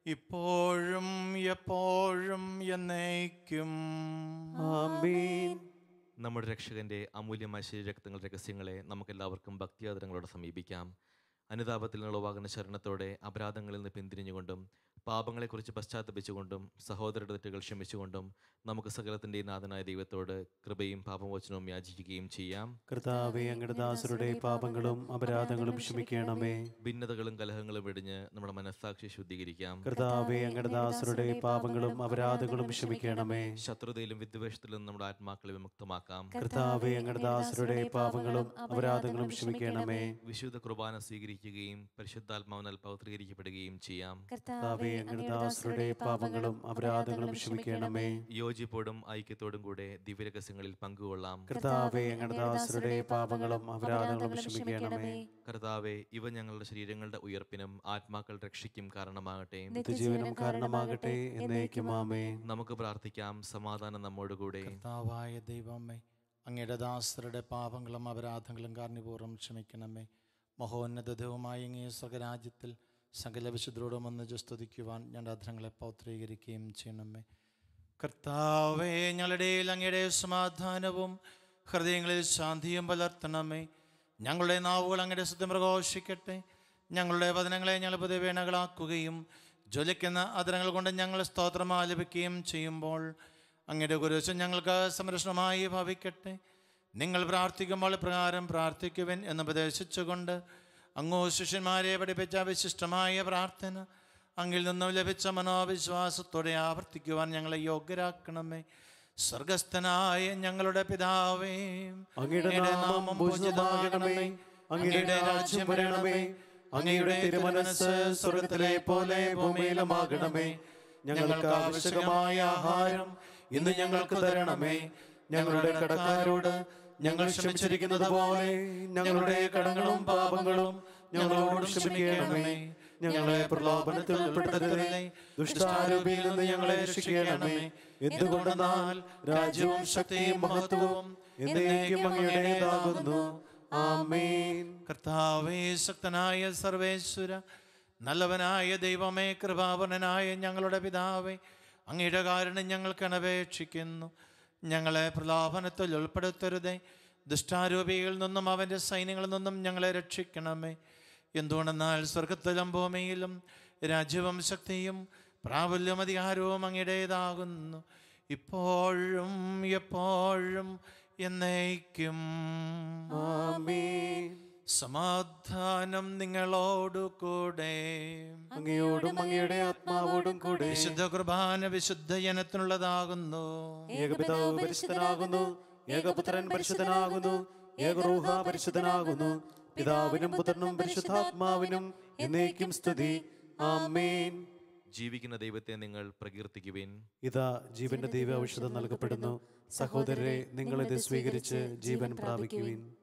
ഇപ്പോഴും എപ്പോഴും എന്നേക്കും.
ആമീൻ.
നമ്മുടെ രക്ഷകന്റെ അമൂല്യമായ ശരീരക്തങ്ങൾ രഹസ്യങ്ങളെ നമുക്കെല്ലാവർക്കും ഭക്തിയാദരങ്ങളോടെ സമീപിക്കാം. അനുതാപത്തിൽ നിന്നുളവാകുന്ന ശരണത്തോടെ അപരാധങ്ങളിൽ നിന്ന് പിന്തിരിഞ്ഞുകൊണ്ടും പാപങ്ങളെക്കുറിച്ച് പശ്ചാത്തപിച്ചുകൊണ്ടും സഹോദരരുടെ തെറ്റുകൾ ക്ഷമിച്ചുകൊണ്ടും നമുക്ക് സകലത്തിന്റെ നാഥനായ ദൈവത്തോട് കൃപയും പാപമോചനവും യാചിക്കുകയും ചെയ്യാം.
കർത്താവെ അങ്ങയുടെ ദാസരുടെ പാപങ്ങളും അപരാധങ്ങളും ക്ഷമിക്കണമേ.
ഭിന്നതകളും കലഹങ്ങളും വെടിഞ്ഞ് നമ്മുടെ മനസ്സാക്ഷി ശുദ്ധീകരിക്കാം.
കർത്താവെ അങ്ങയുടെ ദാസരുടെ പാപങ്ങളും അപരാധങ്ങളും ക്ഷമിക്കണമേ.
ശത്രുതയിലും വിദ്വേഷത്തിലും നമ്മുടെ ആത്മാക്കളെ വിമുക്തമാക്കാം.
കർത്താവെ അങ്ങയുടെ ദാസരുടെ പാപങ്ങളും അപരാധങ്ങളും ക്ഷമിക്കണമേ.
വിശുദ്ധ കുർബാന സ്വീകരിക്കുകയും പരിശുദ്ധാത്മാവിനാൽ പൗത്രീകരിക്കപ്പെടുകയും ചെയ്യാം.
കർത്താവെ അങ്ങയുടെ ദാസരുടെ പാപങ്ങളും അപരാധങ്ങളും ക്ഷമിക്കണമേ
യോജിപ്പോടും ഐക്യത്തോടും കൂടെ ദിവ്യരഹസ്യങ്ങളിൽ പങ്കുകൊള്ളാം.
കർത്താവെ അങ്ങയുടെ ദാസരുടെ പാപങ്ങളും അപരാധങ്ങളും ക്ഷമിക്കണമേ
കർത്താവെ ഇവ ഞങ്ങളുടെ ശരീരങ്ങളുടെ ഉയർപ്പിനും ആത്മാക്കൾ രക്ഷിക്കും കാരണമാകട്ടെ.
നിത്യജീവനം കാരണമാകട്ടെ എന്നേക്കും ആമേ
നമുക്ക് പ്രാർത്ഥിക്കാം സമാധാനം നമ്മോടുകൂടെ.
കർത്താവായ ദൈവമേ അങ്ങയുടെ ദാസരുടെ പാപങ്ങളും അപരാധങ്ങളും കാരണപൂർവം ക്ഷമിക്കണമേ. മഹോന്നതവുമായ അങ്ങേ സ്വർഗരാജ്യത്തിൽ സകല വിശുദ്ധരോടും വന്ന് സ്തുതിക്കുവാൻ ഞങ്ങളുടെ അധരങ്ങളെ പൗത്രീകരിക്കുകയും ചെയ്യണമേ. കർത്താവേ ഞങ്ങളുടെ അങ്ങയുടെ സമാധാനവും ഹൃദയങ്ങളിൽ ശാന്തിയും പുലർത്തണമേ. ഞങ്ങളുടെ നാവുകൾ അങ്ങയുടെ സത്യം പ്രഘോഷിക്കട്ടെ. ഞങ്ങളുടെ വചനങ്ങളെ ഞങ്ങൾ പുതുവേണകളാക്കുകയും ജ്വലിക്കുന്ന അതിരങ്ങൾ കൊണ്ട് ഞങ്ങൾ സ്തോത്രം ആലപിക്കുകയും ചെയ്യുമ്പോൾ അങ്ങയുടെ ഗുരുശൻ ഞങ്ങൾക്ക് സംരക്ഷണമായി ഭവിക്കട്ടെ. നിങ്ങൾ പ്രാർത്ഥിക്കുമ്പോൾ പ്രകാരം പ്രാർത്ഥിക്കുവൻ എന്ന് ഉപദേശിച്ചുകൊണ്ട് അങ്ങോ ശിഷ്യന്മാരെ പഠിപ്പിച്ച വിശിഷ്ടമായ പ്രാർത്ഥന അങ്ങിൽ നിന്നും ലഭിച്ച മനോവിശ്വാസത്തോടെ ആവർത്തിക്കുവാൻ ഞങ്ങളെ യോഗ്യരാക്കണമേ. സ്വർഗസ്ഥനായ ഞങ്ങളുടെ പിതാവേ
അങ്ങയുടെ നാമം പൂജിതമാകണമേ. അങ്ങയുടെ രാജ്യം വരണമേ. അങ്ങയുടെ തിരുമനസ് സ്വർഗത്തിലെ പോലെ ഭൂമിയിലുമാകണമേ. ഞങ്ങൾക്ക് ആവശ്യമായ ആഹാരം ഇന്ന് ഞങ്ങൾക്ക് തരണമേ. ഞങ്ങളുടെ കടക്കാരോട് ഞങ്ങൾ ക്ഷമിച്ചിരിക്കുന്നത് പോലെ ഞങ്ങളുടെ കടങ്ങളും പാപങ്ങളും ഞങ്ങളോട് ക്ഷമിക്കണമേ. ഞങ്ങളെ പ്രലോഭനത്തിൽ ഉൾപ്പെടുത്തരുതേ. ദുഷ്ടാരൂപിയിൽ നിന്ന് ഞങ്ങളെ രക്ഷിക്കണമേ. എന്തുകൊണ്ടെന്നാൽ രാജ്യവും ശക്തിയും മഹത്വവും എന്നേക്കും അങ്ങയുടേതാകുന്നു. ആമേൻ.
കർത്താവേ ശക്തനായ സർവേശ്വര നല്ലവനായ ദൈവമേ കൃപാവനായ ഞങ്ങളുടെ പിതാവേ അങ്ങയുടെ കാരണം ഞങ്ങൾക്ക് അപേക്ഷിക്കുന്നു ഞങ്ങളെ പ്രലോഭനത്തിൽ ഉൾപ്പെടുത്തരുതേ. ദുഷ്ടാരൂപികളിൽ നിന്നും അവന്റെ സൈന്യങ്ങളിൽ നിന്നും ഞങ്ങളെ രക്ഷിക്കണമേ. എന്തുകൊണ്ടെന്നാൽ സ്വർഗത്തിലും ഭൂമിയിലും രാജ്യവും ശക്തിയും പ്രാബല്യം അധികാരവും അങ്ങയുടേതാകുന്നു. ഇപ്പോഴും എപ്പോഴും എന്നേക്കും.
ആമേൻ.
സമാധാനം നിങ്ങളോടു കൂടെ.
അങ്ങയോടും അങ്ങയുടെ ആത്മാവോടും കൂടെ.
വിശുദ്ധ കുർബാന വിശുദ്ധ ജനത്തിനുള്ളതാകുന്നു.
ഏകപിതാവ് പരിശുദ്ധനാകുന്നു. ഏകപുത്രൻ പരിശുദ്ധനാകുന്നു. ഏകറൂഹ പരിശുദ്ധനാകുന്നു. പിതാവിനും പുത്രനും പരിശുദ്ധാത്മാവിനും എന്നേക്കും സ്തുതി. ആമേൻ.
ജീവിക്കുന്ന ദൈവത്തെ നിങ്ങൾ പ്രകീർത്തിക്കുവിൻ.
ഇതാ ജീവന്റെ ദൈവ ഔഷധം നൽകപ്പെടുന്നു. സഹോദരരെ നിങ്ങൾ ഇത് സ്വീകരിച്ച് ജീവൻ പ്രാപിക്കുവിൻ.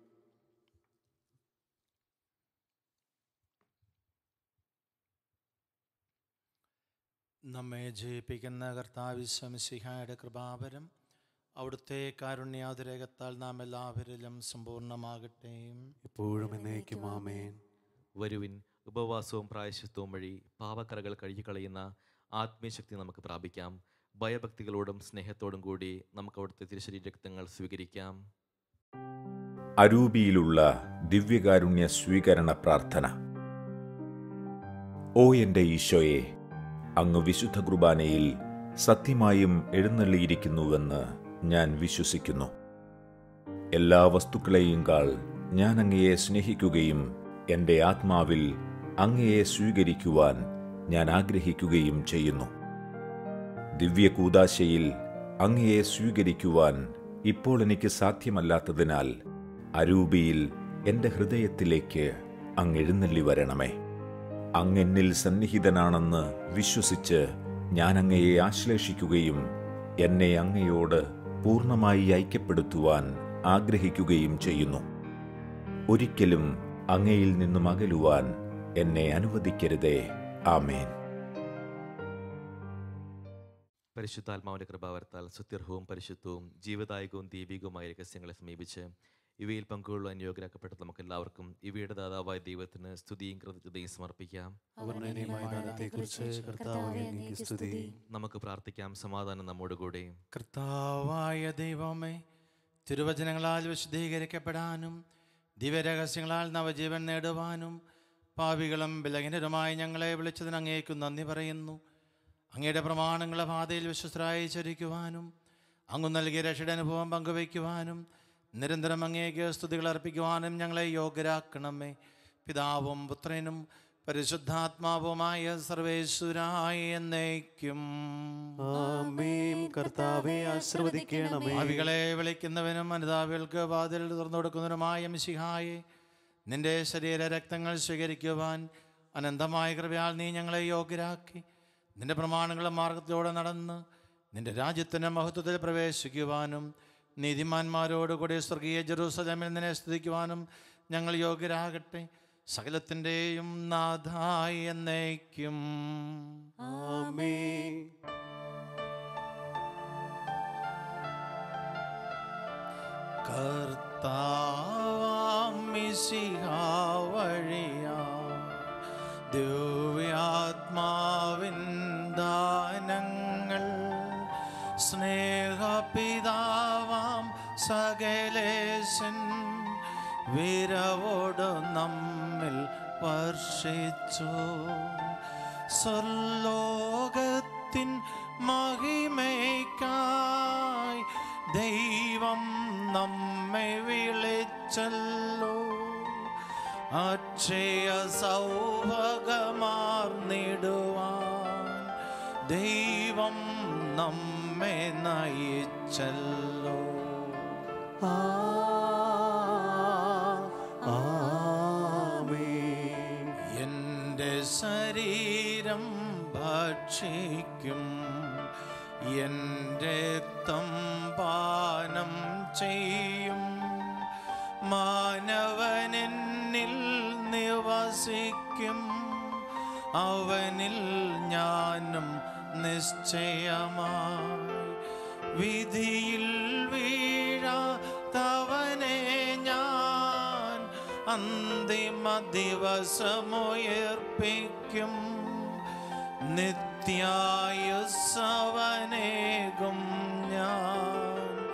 നമ്മെ ജയിപ്പിക്കുന്ന കർത്താവിശ്വമിശിഹായുടെ കൃപാപരം അവിടുത്തെ കാരുണ്യാതിരേകത്താൽ നാം എല്ലാവരിലും സമ്പൂർണമാകട്ടെ
എപ്പോഴും എന്നേക്കും ആമേൻ.
വരുവിൻ ഉപവാസവും പ്രായശിത്വവും വഴി പാപക്കറകൾ കഴുകിക്കളയുന്ന ആത്മീയശക്തി നമുക്ക് പ്രാപിക്കാം. ഭയഭക്തികളോടും സ്നേഹത്തോടും കൂടി നമുക്ക് അവിടുത്തെ തിരുശരീര രക്തങ്ങൾ സ്വീകരിക്കാം.
അരൂപിയിലുള്ള ദിവ്യകാരുണ്യ സ്വീകരണ പ്രാർത്ഥന. ഓ എന്റെ ഈശോയെ അങ്ങ് വിശുദ്ധ കുർബാനയിൽ സത്യമായും എഴുന്നള്ളിയിരിക്കുന്നുവെന്ന് ഞാൻ വിശ്വസിക്കുന്നു. എല്ലാ വസ്തുക്കളെയും കാൾ ഞാൻ അങ്ങയെ സ്നേഹിക്കുകയും എന്റെ ആത്മാവിൽ അങ്ങയെ സ്വീകരിക്കുവാൻ ഞാൻ ആഗ്രഹിക്കുകയും ചെയ്യുന്നു. ദിവ്യ കൂതാശയിൽ അങ്ങയെ സ്വീകരിക്കുവാൻ ഇപ്പോൾ എനിക്ക് സാധ്യമല്ലാത്തതിനാൽ അരൂപിയിൽ എന്റെ ഹൃദയത്തിലേക്ക് അങ്ങെഴുന്നള്ളി വരണമേ. അങ്ങെന്നിൽ സന്നിഹിതനാണെന്ന് വിശ്വസിച്ച് ഞാൻ അങ്ങയെ ആശ്ലേഷിക്കുകയും എന്നെ അങ്ങയോട് പൂർണമായി ഐക്യപ്പെടുത്തുവാൻ ആഗ്രഹിക്കുകയും ചെയ്യുന്നു. ഒരിക്കലും അങ്ങയിൽ നിന്നും അകലുവാൻ എന്നെ അനുവദിക്കരുതേ. ആമേൻ.
പരിശുദ്ധാത്മാവിന്റെ കൃപാവർത്താൽ സുത്യർഹവും പരിശുദ്ധവും ജീവദായകവും ദൈവികവുമായ രഹസ്യങ്ങളെ സമീപിച്ച് ഇവയിൽ പങ്കുകൊള്ളുവാൻ യോഗ്യരാക്കപ്പെട്ട നമുക്ക് എല്ലാവർക്കും ഇവയുടെ ദാതാവായ ദൈവത്തിന് സ്തുതിയും കൃതജ്ഞതയും സമർപ്പിക്കാം. നമുക്ക് പ്രാർത്ഥിക്കാം സമാധാനം നമ്മോടുകൂടെ.
കർത്താവായ ദൈവമേ തിരുവചനങ്ങളാൽ വിശദീകരിക്കപ്പെടാനും ദിവ്യരഹസ്യങ്ങളാൽ നവജീവൻ നേടുവാനും പാവികളും ബലഹീനരുമായി ഞങ്ങളെ വിളിച്ചതിന് അങ്ങേക്കും നന്ദി പറയുന്നു. അങ്ങയുടെ പ്രമാണങ്ങളെ പാതയിൽ വിശ്വസ്തരായി ചരിക്കുവാനും അങ്ങ് നൽകിയ രക്ഷയുടെ അനുഭവം പങ്കുവയ്ക്കുവാനും നിരന്തരം അങ്ങേക്ക് സ്തുതികൾ അർപ്പിക്കുവാനും ഞങ്ങളെ യോഗ്യരാക്കണമേ. പിതാവും പുത്രനും പരിശുദ്ധാത്മാവുമായ സർവേശ്വരായ എന്നേക്കും.
കർത്താവെ ആശ്രവദിക്കണമേ
അവികളെ വിളിക്കുന്നവനും അനിതാവികൾക്ക് വാതിൽ തുറന്നു കൊടുക്കുന്നവനുമായ മിശിഹായെ നിന്റെ ശരീര രക്തങ്ങൾ സ്വീകരിക്കുവാൻ അനന്തമായ കൃപയാൽ നീ ഞങ്ങളെ യോഗ്യരാക്കി. നിന്റെ പ്രമാണങ്ങളും മാർഗത്തിലൂടെ നടന്ന് നിന്റെ രാജ്യത്തിന്റെ മഹത്വത്തിൽ പ്രവേശിക്കുവാനും നീതിമാന്മാരോടുകൂടി സ്വർഗീയ ജെറൂസലമിൽ നിന്നെ സ്തുതിക്കുവാനും ഞങ്ങൾ യോഗ്യരാകട്ടെ. സകലത്തിന്റെയും നാഥായി എന്നേക്കും. കർത്താവാം വഴിയാ. ദിവ്യാത്മാവിൻ ദാനങ്ങൾ സ്നേഹപിതാവാം സകലേശൻ വിരവോട് നമ്മിൽ വർഷിച്ചു. സ്വർലോകത്തിൻ മഹിമയ്ക്കായി ദൈവം നമ്മെ വിളിച്ചല്ലോ. അക്ഷയ സൗഭകമാർന്നിടുവാൻ ദൈവം നമ്മെ നയിച്ചല്ലോ. എന്റെ ശരീരം ഭക്ഷിക്കും. എന്റെ തമ്പാനം ചെയ്യും. മാനവനെന്നിൽ നിവസിക്കും. അവനിൽ ഞാനും നിശ്ചയമായി. വിധിയിൽ വീഴാത്തവനെ ഞാൻ അന്തിമ ദിവസമുയർപ്പിക്കും. നിത്യായുസവനേകും ഞാൻ.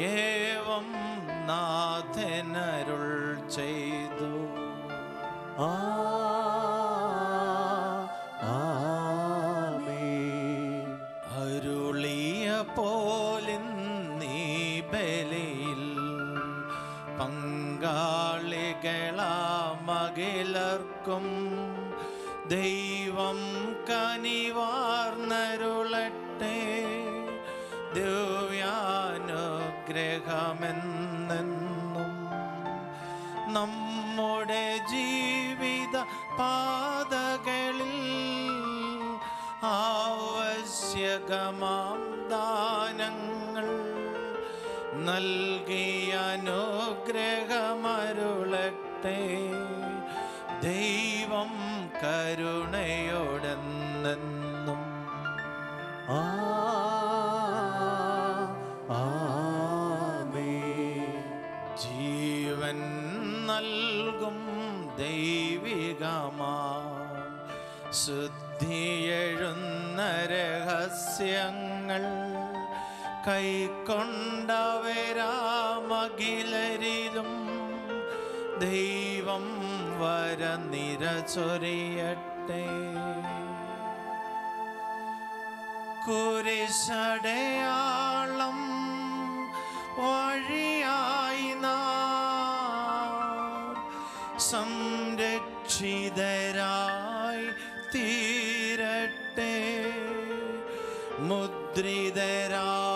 ഏവം നാഥനരുൾ ചെയ്തു.
ആ
പങ്കാളികളാമകിലർക്കും ദൈവം കനിവാർന്നരുളട്ടെ. ദിവ്യാനുഗ്രഹമെന്നെന്നും നമ്മുടെ ജീവിത പാതകളിൽ ആവശ്യകമാം ദാനങ്ങൾ നൽകിയ അനുഗ്രഹമരുളട്ടെ. ദൈവം കരുണയോടെന്നെന്നും.
ആ
ജീവൻ നൽകും ദൈവികമാ. ശുദ്ധിയെഴുന്ന രഹസ്യങ്ങൾ കൈക്കൊണ്ടവരാമകിലരിലും ദൈവം വരനിര ചൊരിയട്ടെ കുരിശടയാളം വഴിയായി നാം സംരക്ഷിതരായി തീരട്ടെ. മുദ്രിതരായി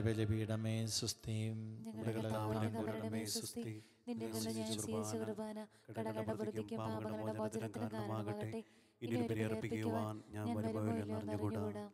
വിശുദ്ധീകരണത്തിന്റെ ബലിപീഠമേ സുസ്ഥിയും.
നിന്റെ
കുർബാന, പാപങ്ങളുടെ മോചനത്തിനും കാരണമാകട്ടെ. ഇനി ബലിയർപ്പിക്കുവാൻ ഞാൻ വരുമോ എന്ന് അറിഞ്ഞുകൂടാ.